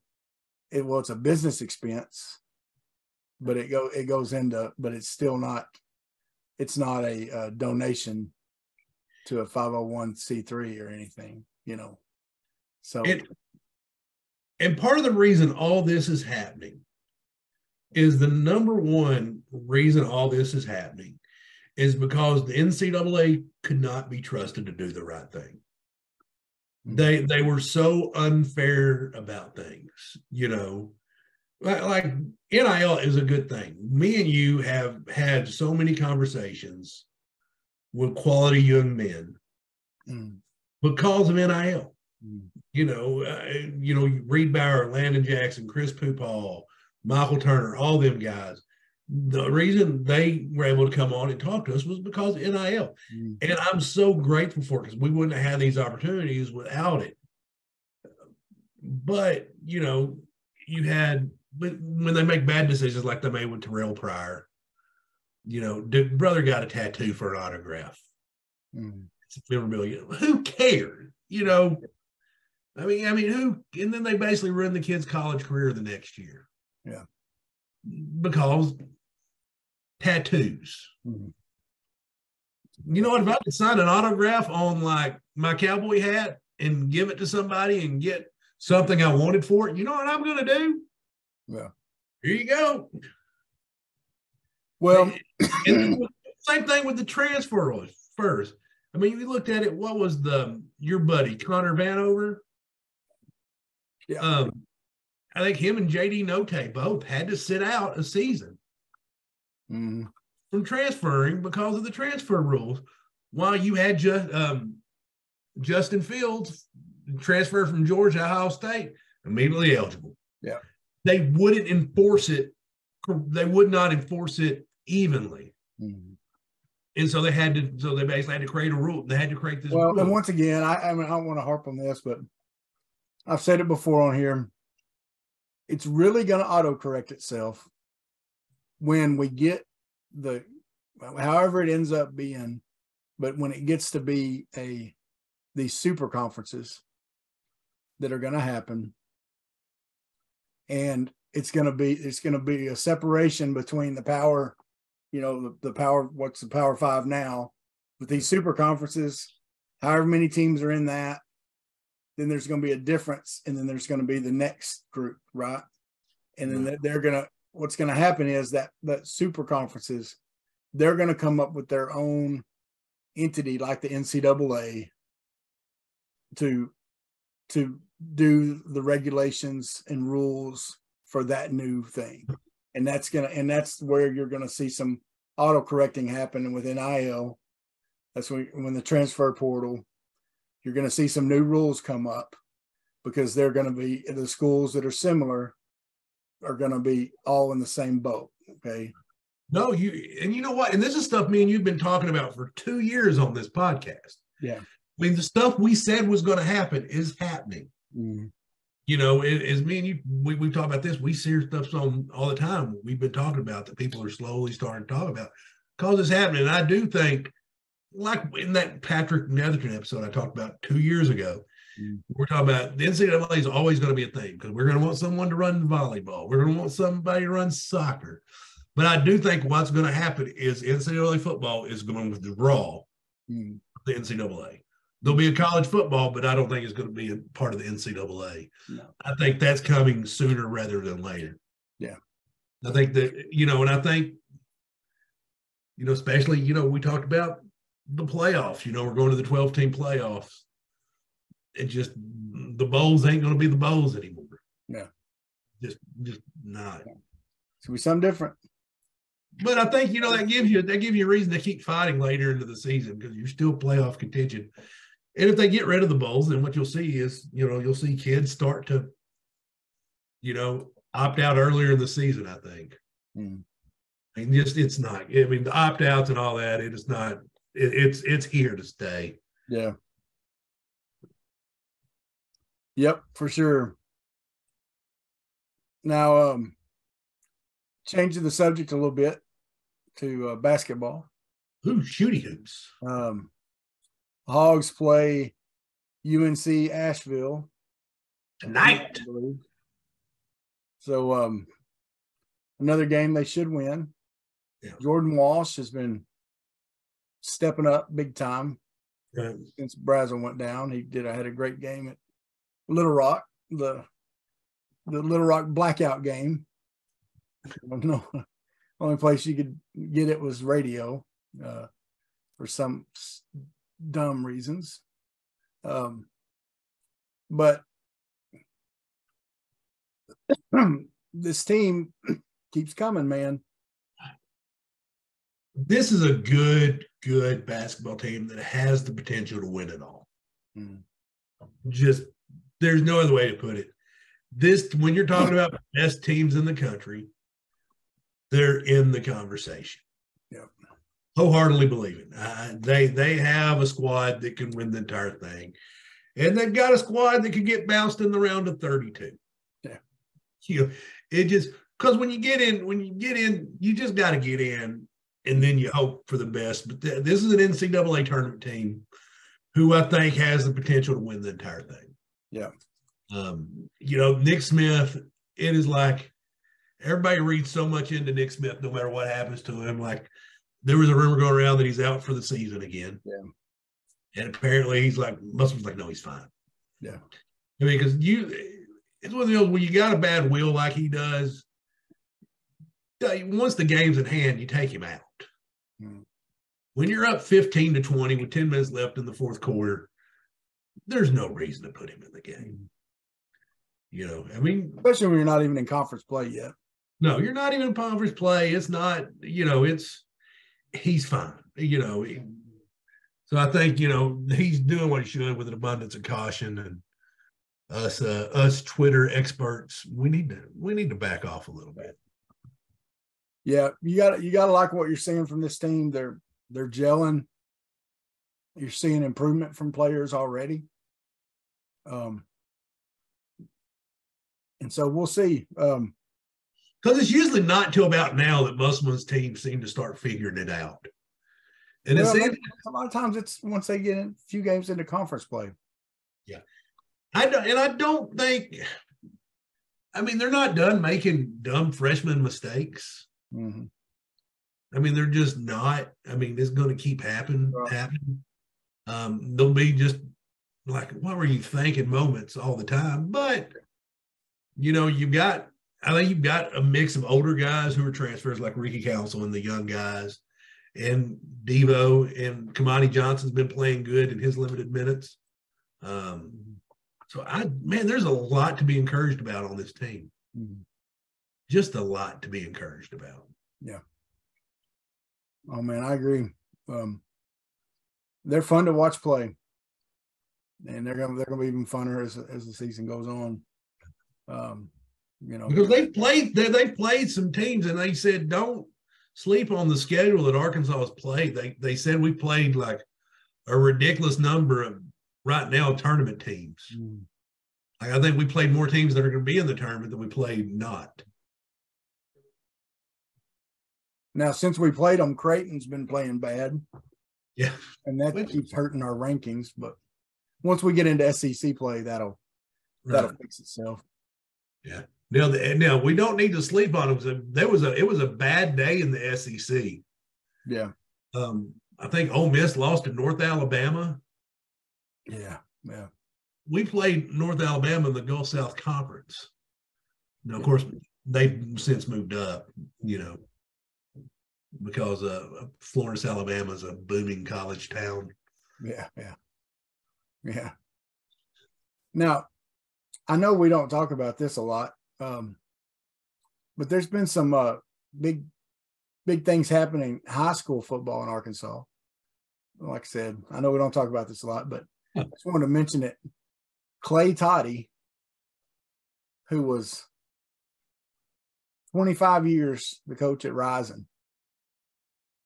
it well, it's a business expense, but it go it goes into, but it's still not, it's not a, uh donation to a five hundred one c three or anything, you know. So and part of the reason all this is happening is the number one reason all this is happening is because the NCAA could not be trusted to do the right thing. They they were so unfair about things, you know. Like, like NIL is a good thing. Me and you have had so many conversations with quality young men mm, because of NIL mm, you know, uh, you know, Reid Bauer, Landon Jackson, Chris Pooh Paul, Michael Turner, all them guys. The reason they were able to come on and talk to us was because NIL. mm. And I'm so grateful for it because we wouldn't have had these opportunities without it. But, you know, you had when when they make bad decisions like they made with Terrelle Pryor, you know, the brother got a tattoo for an autograph. mm. It's memorabilia. Who cared? You know, I mean, I mean, who? And then they basically ruined the kid's college career the next year. Yeah. Because tattoos. Mhm. You know what? If I could sign an autograph on like my cowboy hat and give it to somebody and get something I wanted for it, you know what I'm going to do? Yeah. Here you go. Well, And same thing with the transfer first. I mean, we looked at it. What was the your buddy Connor Vanover? Yeah. Um, I think him and JD Notae both had to sit out a season mm, from transferring because of the transfer rules. While you had just um, Justin Fields transfer from Georgia, Ohio State, immediately eligible. Yeah. They wouldn't enforce it. They would not enforce it evenly. mm. And so they had to, so they basically had to create a rule. They had to create this Well, and once again, I, I mean, I don't want to harp on this, but I've said it before on here. It's really going to autocorrect itself when we get the, however it ends up being, but when it gets to be a these super conferences that are going to happen, and it's going to be it's going to be a separation between the power, you know, the, the power. What's the power five now? With these super conferences, however many teams are in that, then there's going to be a difference, and then there's going to be the next group, right? And then they're- they're going to what's going to happen is that that super conferences, they're going to come up with their own entity like the NCAA to to do the regulations and rules for that new thing. And that's gonna and that's where you're gonna see some auto correcting happen with NIL. That's when when the transfer portal, you're gonna see some new rules come up because they're gonna be the schools that are similar are gonna be all in the same boat. Okay. No, you and you know what? And this is stuff me and you've been talking about for two years on this podcast. Yeah. I mean, the stuff we said was going to happen is happening. You know, it, as me and you, we, we've talked about this. We see stuff on all the time. We've been talking about that people are slowly starting to talk about because it's happening. And I do think, like in that Patrick Netherton episode I talked about two years ago, Mm. We're talking about the NCAA is always going to be a thing because we're going to want someone to run volleyball. We're going to want somebody to run soccer But I do think what's going to happen is NCAA football is going to withdraw Mm. the NCAA. There'll be a college football, but I don't think it's going to be a part of the NCAA. No. I think that's coming sooner rather than later. Yeah. I think that, you know, and I think, you know, especially, you know, we talked about the playoffs, you know, we're going to the 12 team playoffs. It just, the bowls ain't going to be the bowls anymore. Yeah. Just, just not. It's gonna be something different. But I think you know that gives you that gives you a reason to keep fighting later into the season because you're still playoff contention. And if they get rid of the bowls, then what you'll see is you know you'll see kids start to, you know, opt out earlier in the season. I think. Mm. I mean, just it's not. I mean, the opt outs and all that. It is not. It, it's it's here to stay. Yeah. Yep, for sure. Now, um, changing the subject a little bit to uh, basketball. Ooh, shooty hoops. Um, Hogs play UNC Asheville Tonight. So, um, another game they should win. Yeah. Jordan Walsh has been stepping up big time Right. since Brazile went down. He did. I had a great game at Little Rock, the the Little Rock blackout game. No, only place you could get it was radio uh, for some s- dumb reasons. Um, but this team keeps coming, man. This is a good, good basketball team that has the potential to win it all. Mm. just there's no other way to put it. This when you're talking about best teams in the country, they're in the conversation. Yep. Wholeheartedly believe it. Uh, they they have a squad that can win the entire thing, and they've got a squad that can get bounced in the round of 32. Yeah. You know, it just because when you get in, when you get in, you just got to get in, and then you hope for the best. But th- this is an NCAA tournament team who I think has the potential to win the entire thing. Yeah. Um, you know, Nick Smith, it is like everybody reads so much into Nick Smith, no matter what happens to him. Like there was a rumor going around that he's out for the season again. Yeah. And apparently he's like, Musselman's like, no, he's fine. Yeah. I mean, because you, it's one of those when you got a bad will like he does, uh, once the game's at hand, you take him out. Hmm. When you're up 15 to 20 with 10 minutes left in the fourth quarter, there's no reason to put him in the game. You know, I mean, Especially when you're not even in conference play yet. no, you're not even in conference play. It's not, you know, it's he's fine. You know, he- so I think you know he's doing what he should with an abundance of caution, and us uh, us Twitter experts, we need to we need to back off a little bit. Yeah, you got you got to like what you're seeing from this team. They're they're gelling. You're seeing improvement from players already. Um, and so we'll see. Um, Because it's usually not until about now that Musselman's team seem to start figuring it out. And well, it's a lot of times it's once they get a few games into conference play. Yeah, I don't, and I don't think. I mean, they're not done making dumb freshman mistakes. Mhm. I mean, they're just not. I mean, it's going to keep happening. Right. Happening. Um, they'll be just like, "What were you thinking?" moments all the time. But you know, you've got. I think you've got a mix of older guys who are transfers, like Ricky Council and the young guys, and Devo and Kamani Johnson's been playing good in his limited minutes. Um, so I, man, there's a lot to be encouraged about on this team. Mhm. Just a lot to be encouraged about. Yeah. Oh man, I agree. Um, they're fun to watch play, and they're gonna they're gonna be even funner as as the season goes on. Um, you know, because they've played they, they've played some teams and they said don't sleep on the schedule that Arkansas has played. They they said we played like a ridiculous number of right now tournament teams. Mm. Like I think we played more teams that are going to be in the tournament than we played not. Now, since we played them, Creighton's been playing bad, Yeah, and that Which- keeps hurting our rankings. But once we get into SEC play, that'll that'll fix itself. Yeah. Now, the, now we don't need to sleep on it. There was a it was a bad day in the SEC. Yeah. Um, I think Ole Miss lost to North Alabama. Yeah. Yeah. We played North Alabama in the Gulf South Conference. Now, of course, they've since moved up, you know, because uh, Florence, Alabama is a booming college town. Yeah. Yeah. Yeah. Now, I know we don't talk about this a lot, um, but there's been some uh, big, big things happening high school football in Arkansas. Like I said, I know we don't talk about this a lot, but I just wanted to mention it. Clay Toddy, who was 25 years the coach at Rison,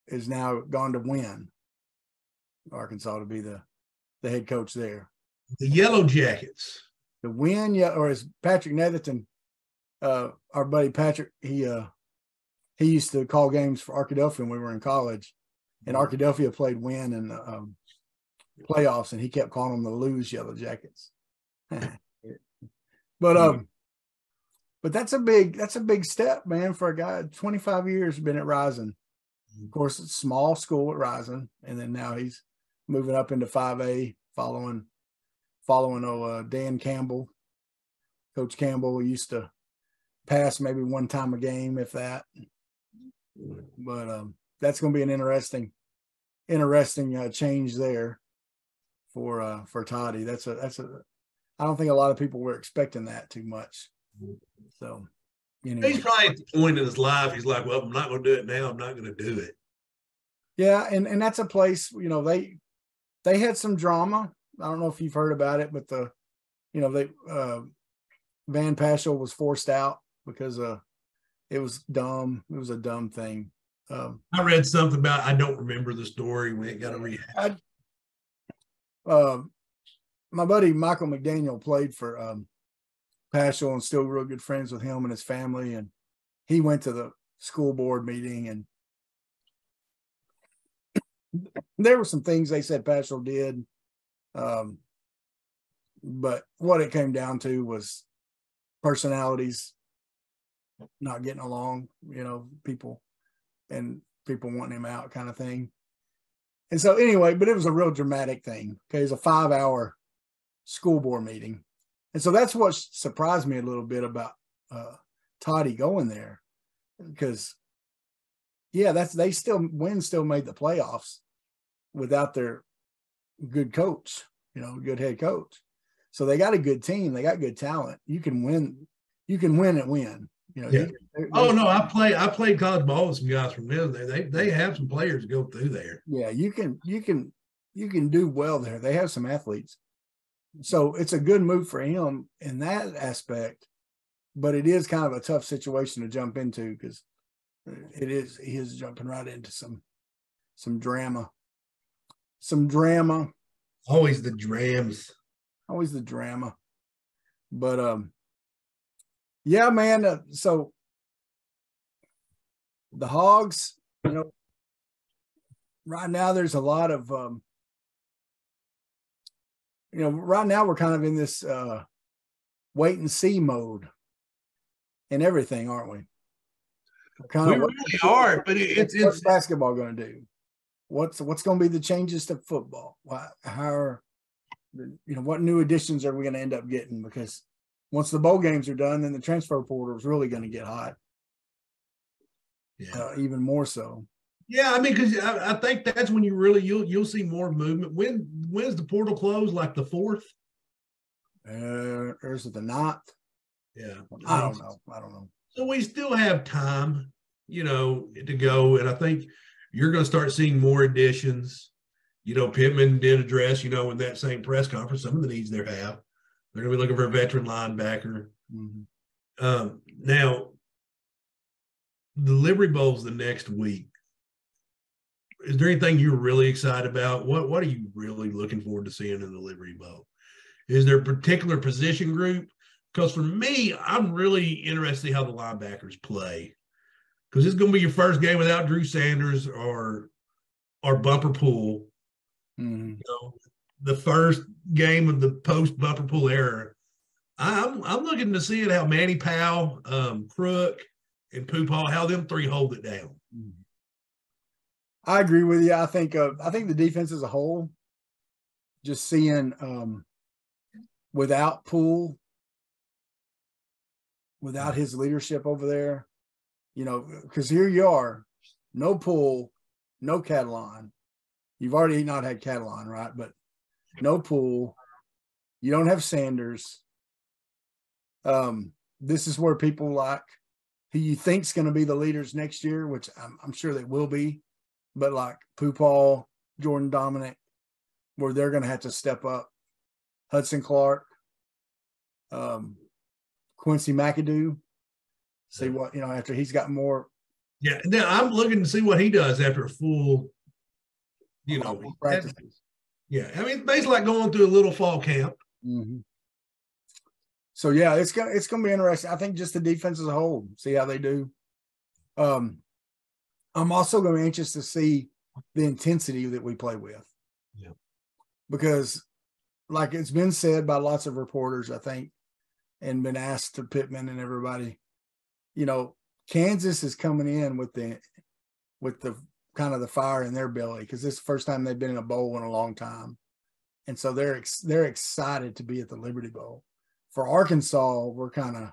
is now gone to Wynne Arkansas to be the, the head coach there. The Yellow Jackets. The Wynne, yeah, or as Patrick Netherton, uh, our buddy Patrick, he uh he used to call games for Arkadelphia when we were in college, and Arkadelphia played Wynne in the um, playoffs, and he kept calling them the lose Yellow Jackets. but um, but that's a big that's a big step, man, for a guy 25 years been at Rison. Of course, it's small school at Rison, and then now he's moving up into 5A, following following oh, uh, Dan Campbell. Coach Campbell used to pass maybe one time a game, if that. But um, that's going to be an interesting, interesting uh, change there for uh, for Toddy. That's a that's a. I don't think a lot of people were expecting that too much. So, anyway. he's probably at the point in his life. He's like, "Well, I'm not going to do it now. I'm not going to do it." Yeah, and and that's a place you know they they had some drama. I don't know if you've heard about it, but the you know they uh, Van Paschal was forced out because uh it was dumb. It was a dumb thing. Um, I read something about. I don't remember the story when it got a rehash. Uh, my buddy Michael McDaniel played for um, Paschal and still real good friends with him and his family, and he went to the school board meeting and there were some things they said Paschal did, um, but what it came down to was personalities not getting along, you know, people and people wanting him out kind of thing. And so anyway, but it was a real dramatic thing. Okay. It was a five hour school board meeting. And so that's what surprised me a little bit about uh, Toddy going there because yeah, that's they still win still made the playoffs without their good coach, you know, good head coach. So they got a good team, they got good talent. You can win, you can win and win. You know, yeah. They're, oh no, I play I played college ball with some guys from there. They they have some players go through there. Yeah, you can you can you can do well there. They have some athletes. So it's a good move for him in that aspect, but it is kind of a tough situation to jump into because it is he is jumping right into some some drama. Some drama. Always the drams. Always the drama. But um yeah, man. Uh, so the hogs, you know, right now there's a lot of, um, you know, right now we're kind of in this uh, wait and see mode and everything, aren't we? Kind we of really are, but it, it's, what's it's, basketball going to do? What's what's going to be the changes to football? Why, how are you know what new additions are we going to end up getting? Because once the bowl games are done, then the transfer portal is really going to get hot. Yeah, uh, even more so. Yeah, I mean, because I, I, think that's when you really you'll you'll see more movement. When when's the portal close? Like the fourth? Uh, or is it the ninth? Yeah, I don't know. I don't know. So we still have time, you know, to go, and I think you're going to start seeing more additions. You know, Pittman did address, you know, in that same press conference, some of the needs they have. They're going to be looking for a veteran linebacker. Mm-hmm. Um, now, the Liberty Bowl's the next week. Is there anything you're really excited about? What What are you really looking forward to seeing in the Liberty Bowl? Is there a particular position group? Because for me, I'm really interested to see how the linebackers play. Because it's going to be your first game without Drew Sanders or or Bumper Pool. Mm-hmm. You know, the first game of the post Bumper Pool era I'm I'm looking to see it how Manny Powell, um, Crook, and Pooh Paul, how them three hold it down. I agree with you. I think uh, I think the defense as a whole, just seeing um, without Pool, without his leadership over there, you know, because here you are, no Pool, no Catalon. You've already not had Catalon, right? But no Pool. You don't have Sanders. Um, this is where people like who you think's going to be the leaders next year, which I'm, I'm sure they will be, but like Pooh Paul, Jordan Domineck, where they're going to have to step up. Hudson Clark, um, Quincy McAdoo. See what you know after he's got more Yeah, now I'm looking to see what he does after a full, you know, practices. yeah. I mean, basically like going through a little fall camp. Mhm. So yeah, it's gonna it's gonna be interesting. I think just the defense as a whole, see how they do. Um, I'm also going to be anxious to see the intensity that we play with. Yeah. Because, like it's been said by lots of reporters, I think, and been asked to Pittman and everybody, you know, Kansas is coming in with the with the kind of the fire in their belly because this is the first time they've been in a bowl in a long time, and so they're ex- they're excited to be at the Liberty Bowl. For Arkansas, we're kind of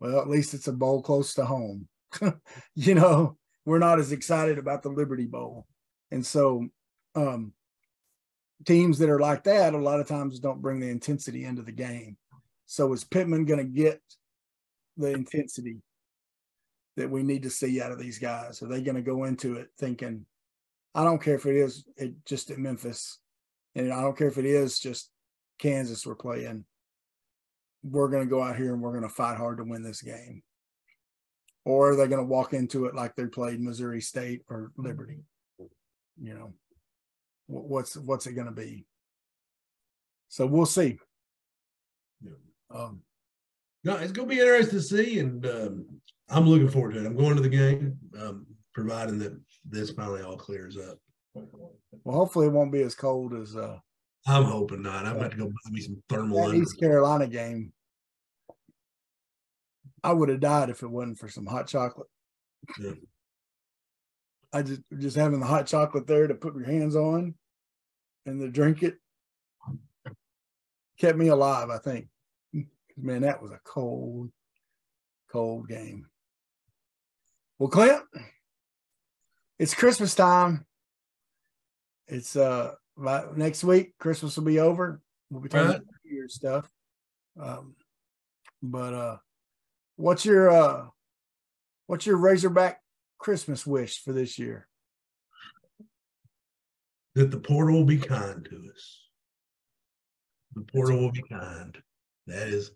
well, at least it's a bowl close to home. you know, we're not as excited about the Liberty Bowl, and so um, teams that are like that a lot of times don't bring the intensity into the game. So is Pittman going to get the intensity that we need to see out of these guys? Are they going to go into it thinking, I don't care if it is it just at Memphis, and I don't care if it is just Kansas we're playing. We're going to go out here and we're going to fight hard to win this game. Or are they going to walk into it like they played Missouri State or Liberty? You know, what's what's it going to be? So we'll see. Um, No, it's going to be interesting to see, and um, I'm looking forward to it. I'm going to the game, um, providing that this finally all clears up. well, hopefully it won't be as cold as uh, I'm hoping not. I'm about to go buy me some thermal. East Carolina game. I would have died if it wasn't for some hot chocolate. Yeah. I just just having the hot chocolate there to put your hands on and to drink it kept me alive, I think. Man, that was a cold, cold game. Well, Clint, it's Christmas time. It's uh next week. Christmas will be over. We'll be talking Right. about New Year's stuff. Um, but uh, what's your uh, what's your Razorback Christmas wish for this year? that the portal will be kind to us. The portal will be kind. That is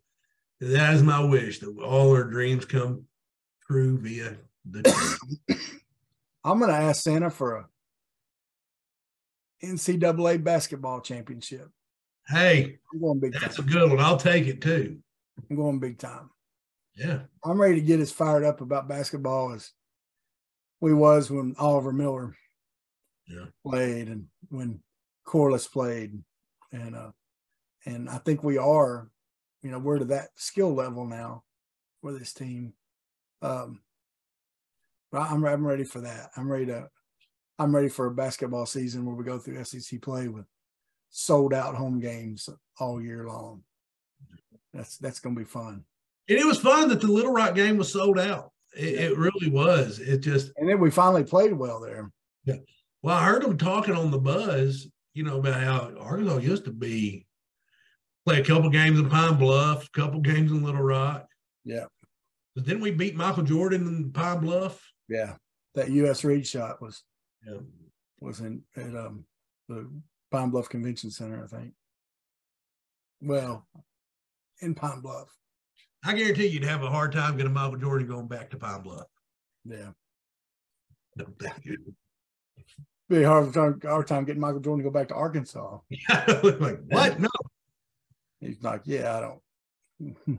that is my wish that all our dreams come true via the I'm going to ask Santa for a NCAA basketball championship. hey, I'm going big that's a good one. I'll take it too. I'm going big time. Yeah. I'm ready to get as fired up about basketball as we was when Oliver Miller Yeah. played and when Corliss played, and uh, and I think we are, you know, we're to that skill level now for this team. Um, but I'm I'm ready for that. I'm ready to, I'm ready for a basketball season where we go through SEC play with sold out home games all year long. That's that's gonna be fun. And it was fun that the Little Rock game was sold out. It, it really was. It just And then we finally played well there. Yeah. well, I heard them talking on the buzz, you know, about how Arkansas used to be play a couple games in Pine Bluff, a couple games in Little Rock. Yeah. But then we beat Michael Jordan in Pine Bluff. Yeah. That U.S. Reed shot was Yeah. was in at um the Pine Bluff Convention Center, I think. Well, in Pine Bluff. I guarantee you'd have a hard time getting Michael Jordan going back to Pine Bluff. Yeah. You? Be hard time hard time getting Michael Jordan to go back to Arkansas. like what? No. He's like, yeah, I don't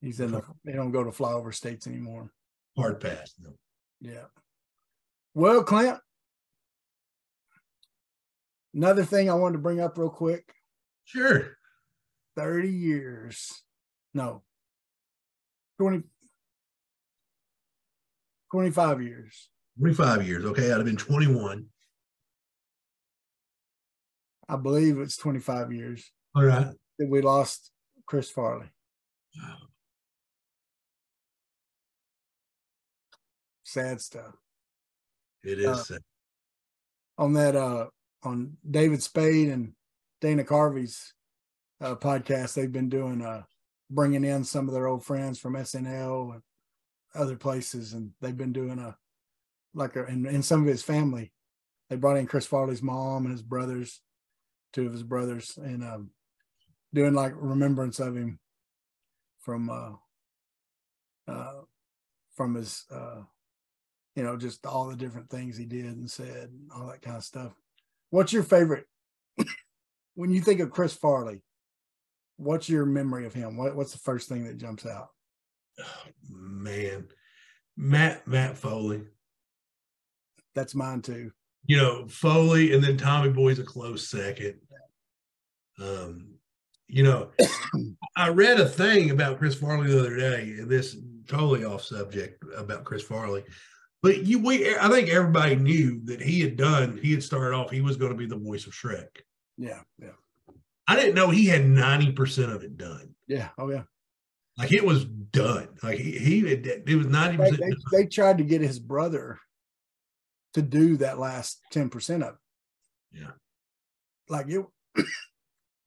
he's in the they don't go to flyover states anymore. Hard pass. No. Yeah. Well, Clint, another thing I wanted to bring up real quick. Sure. 30 years. No. 20 25 years. 25 years. Okay. I'd have been 21. I believe it's 25 years All right. That we lost Chris Farley. Sad stuff. It is. Uh, sad. On that uh on David Spade and Dana Carvey's uh podcast, they've been doing uh bringing in some of their old friends from SNL and other places and they've been doing a like a and, and some of his family. They brought in Chris Farley's mom and his brothers, two of his brothers, and um doing like remembrance of him from uh uh from his uh you know just all the different things he did and said and all that kind of stuff what's your favorite when you think of chris farley what's your memory of him what, what's the first thing that jumps out Man. Matt, Matt Foley. that's mine too You know, Foley and then Tommy Boy's a close second. Um, you know, I read a thing about Chris Farley the other day, and this totally off subject about Chris Farley. But you we I think everybody knew that he had done, he had started off, he was going to be the voice of Shrek. yeah yeah I didn't know he had 90% of it done. yeah oh yeah Like it was done. Like he, he it was 90% they, they, they tried to get his brother to do that last 10% of it Yeah. like it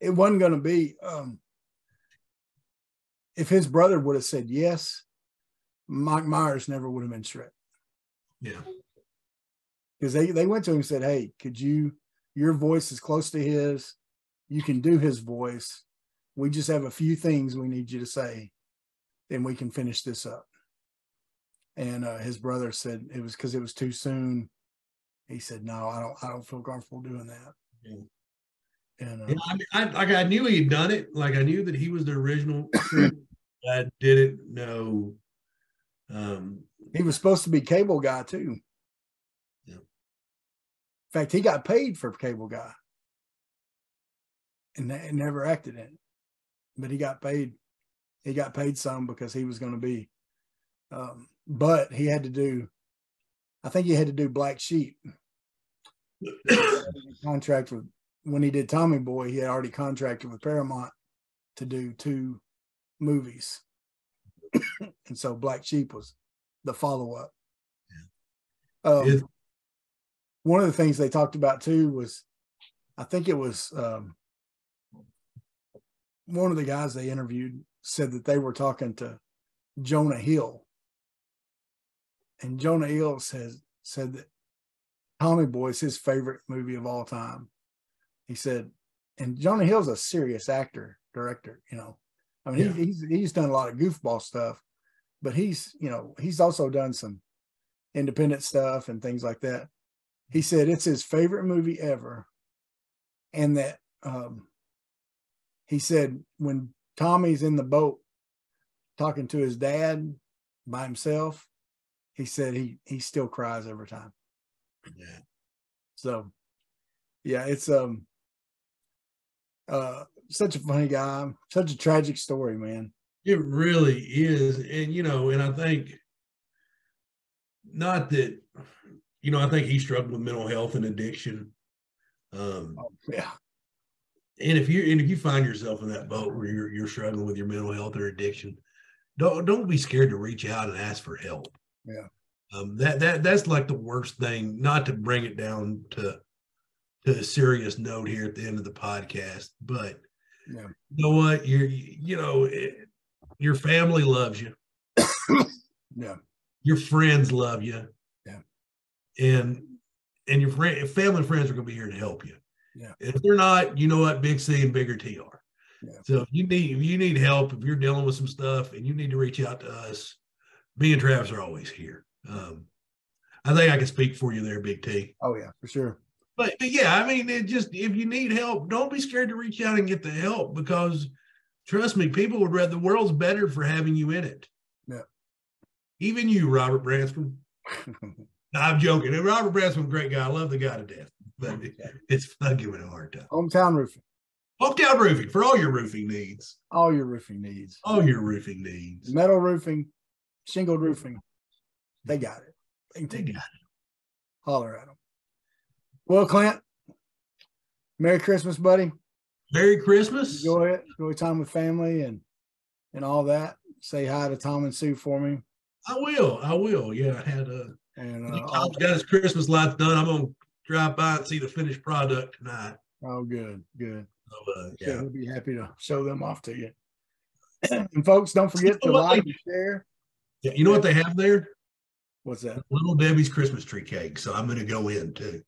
it wasn't going to be um if his brother would have said yes mike myers never would have been shrek Yeah. because they, they went to him and said hey could you your voice is close to his. You can do his voice. We just have a few things we need you to say and we can finish this up. And uh, his brother said it was because it was too soon. He said no i don't i don't feel comfortable doing that. Yeah. And uh, Yeah, I, mean, I like I knew he had done it. Like I knew that he was the original. I didn't know. Um, he was supposed to be cable guy too Yeah. in fact he got paid for cable guy and, and never acted in it but he got paid he got paid some because he was going to be um, but he had to do i think he had to do black sheep contract with when he did tommy boy he had already contracted with paramount to do two movies. And so black sheep was the follow-up. Um, it- one of the things they talked about too was i think it was um, one of the guys they interviewed said that they were talking to jonah hill. And jonah hill says said that tommy boy is his favorite movie of all time he said and jonah hill's a serious actor director you know i mean Yeah. he, he's he's done a lot of goofball stuff but he's you know he's also done some independent stuff and things like that he said it's his favorite movie ever and that um he said when tommy's in the boat talking to his dad by himself he said he he still cries every time yeah. so yeah it's um uh such a funny guy such a tragic story man It really is. And, you know, and I think not that, you know, I think he struggled with mental health and addiction. Um, yeah and if you and if you find yourself in that boat where you're you're struggling with your mental health or addiction, don't don't be scared to reach out and ask for help. Yeah. Um, that that that's like the worst thing. Not to bring it down to to a serious note here at the end of the podcast, but yeah you know what? You're you know it, your family loves you. yeah Your friends love you. Yeah. And and your friend, family and friends are going to be here to help you. Yeah. If they're not, you know what? Big C and bigger T are. Yeah. So if you need if you need help, if you're dealing with some stuff and you need to reach out to us, me and Travis are always here. Um, I think I can speak for you there, Big T. oh yeah for sure But, but yeah, I mean, it just if you need help, don't be scared to reach out and get the help because trust me, people would rather the world's better for having you in it. Yeah. Even you, Robert Branscombe. No, I'm joking. And Robert Branscombe, great guy. I love the guy to death, but it's fun giving a hard time. hometown roofing Hometown Roofing for all your roofing needs. All your roofing needs. All your roofing needs. Metal roofing, shingled roofing. They got it. They They take it. Holler at them. Well, Clint, Merry Christmas, buddy. Merry Christmas. Enjoy it. Enjoy time with family and and all that. Say hi to Tom and Sue for me. I will. I will. Yeah, I had a. And Uh, uh, Tom's got his Christmas lights done. I'm gonna drive by and see the finished product tonight. oh, good, good. So, uh, Yeah, yeah. we'll be happy to show them off to you. and folks, don't forget to You know what? like and share. yeah. You know what they have there? What's that? Little Debbie's Christmas tree cake. So I'm gonna go in too.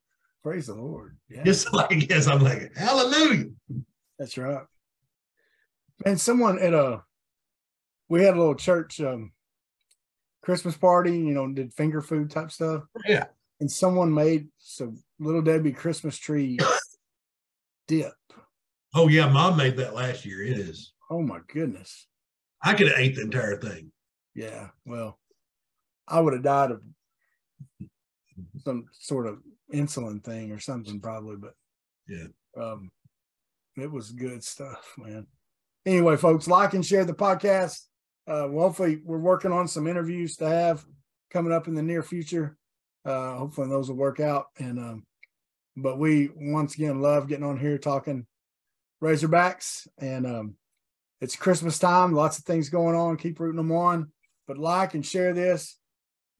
Praise the Lord. Yeah, Just like yes, I'm like Hallelujah. that's right. And someone at a, we had a little church um Christmas party. You know, did finger food type stuff. Yeah. and someone made some little Debbie Christmas tree dip. Oh yeah, Mom made that last year. It is. Oh my goodness. I could have ate the entire thing. Yeah. Well, I would have died of some sort of insulin thing or something probably, but Yeah. Um it was good stuff, man. Anyway, folks, like and share the podcast. Uh well, hopefully we're working on some interviews to have coming up in the near future. Uh hopefully those will work out. And um but we once again love getting on here talking Razorbacks and um it's Christmas time, lots of things going on. Keep rooting them on, but like and share this.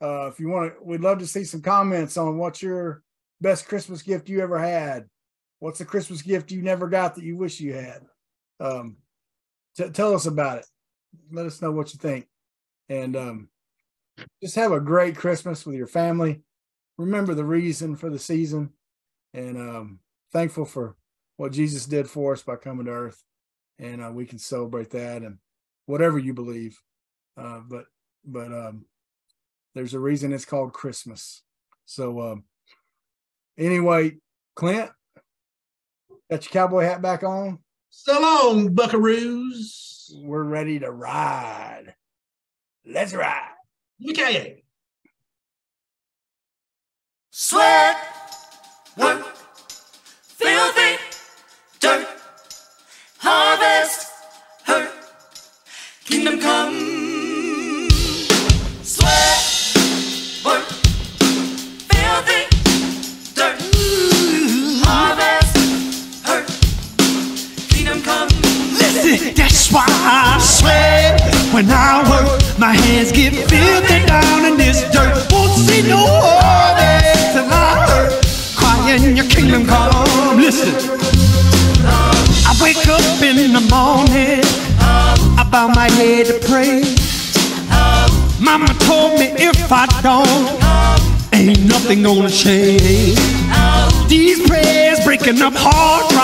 Uh, if you want to, we'd love to see some comments on what's your best Christmas gift you ever had. What's the Christmas gift you never got that you wish you had? Um, t- tell us about it. Let us know what you think, and um, just have a great Christmas with your family. Remember the reason for the season, and um, thankful for what Jesus did for us by coming to Earth and uh, we can celebrate that and whatever you believe. Uh, but but um, there's a reason it's called Christmas. So um, anyway, Clint, got your cowboy hat back on. So long, buckaroos. We're ready to ride. Let's ride. Okay. Sweat, work, filthy, dirt, harvest, hurt, kingdom come. Why I sweat when I work. My hands get filthy down in this dirt. Won't see no harvest till I hurt. Crying your kingdom come. Listen, I wake up in the morning. I bow my head to pray. Mama told me if I don't, ain't nothing gonna change. These prayers breaking up drive.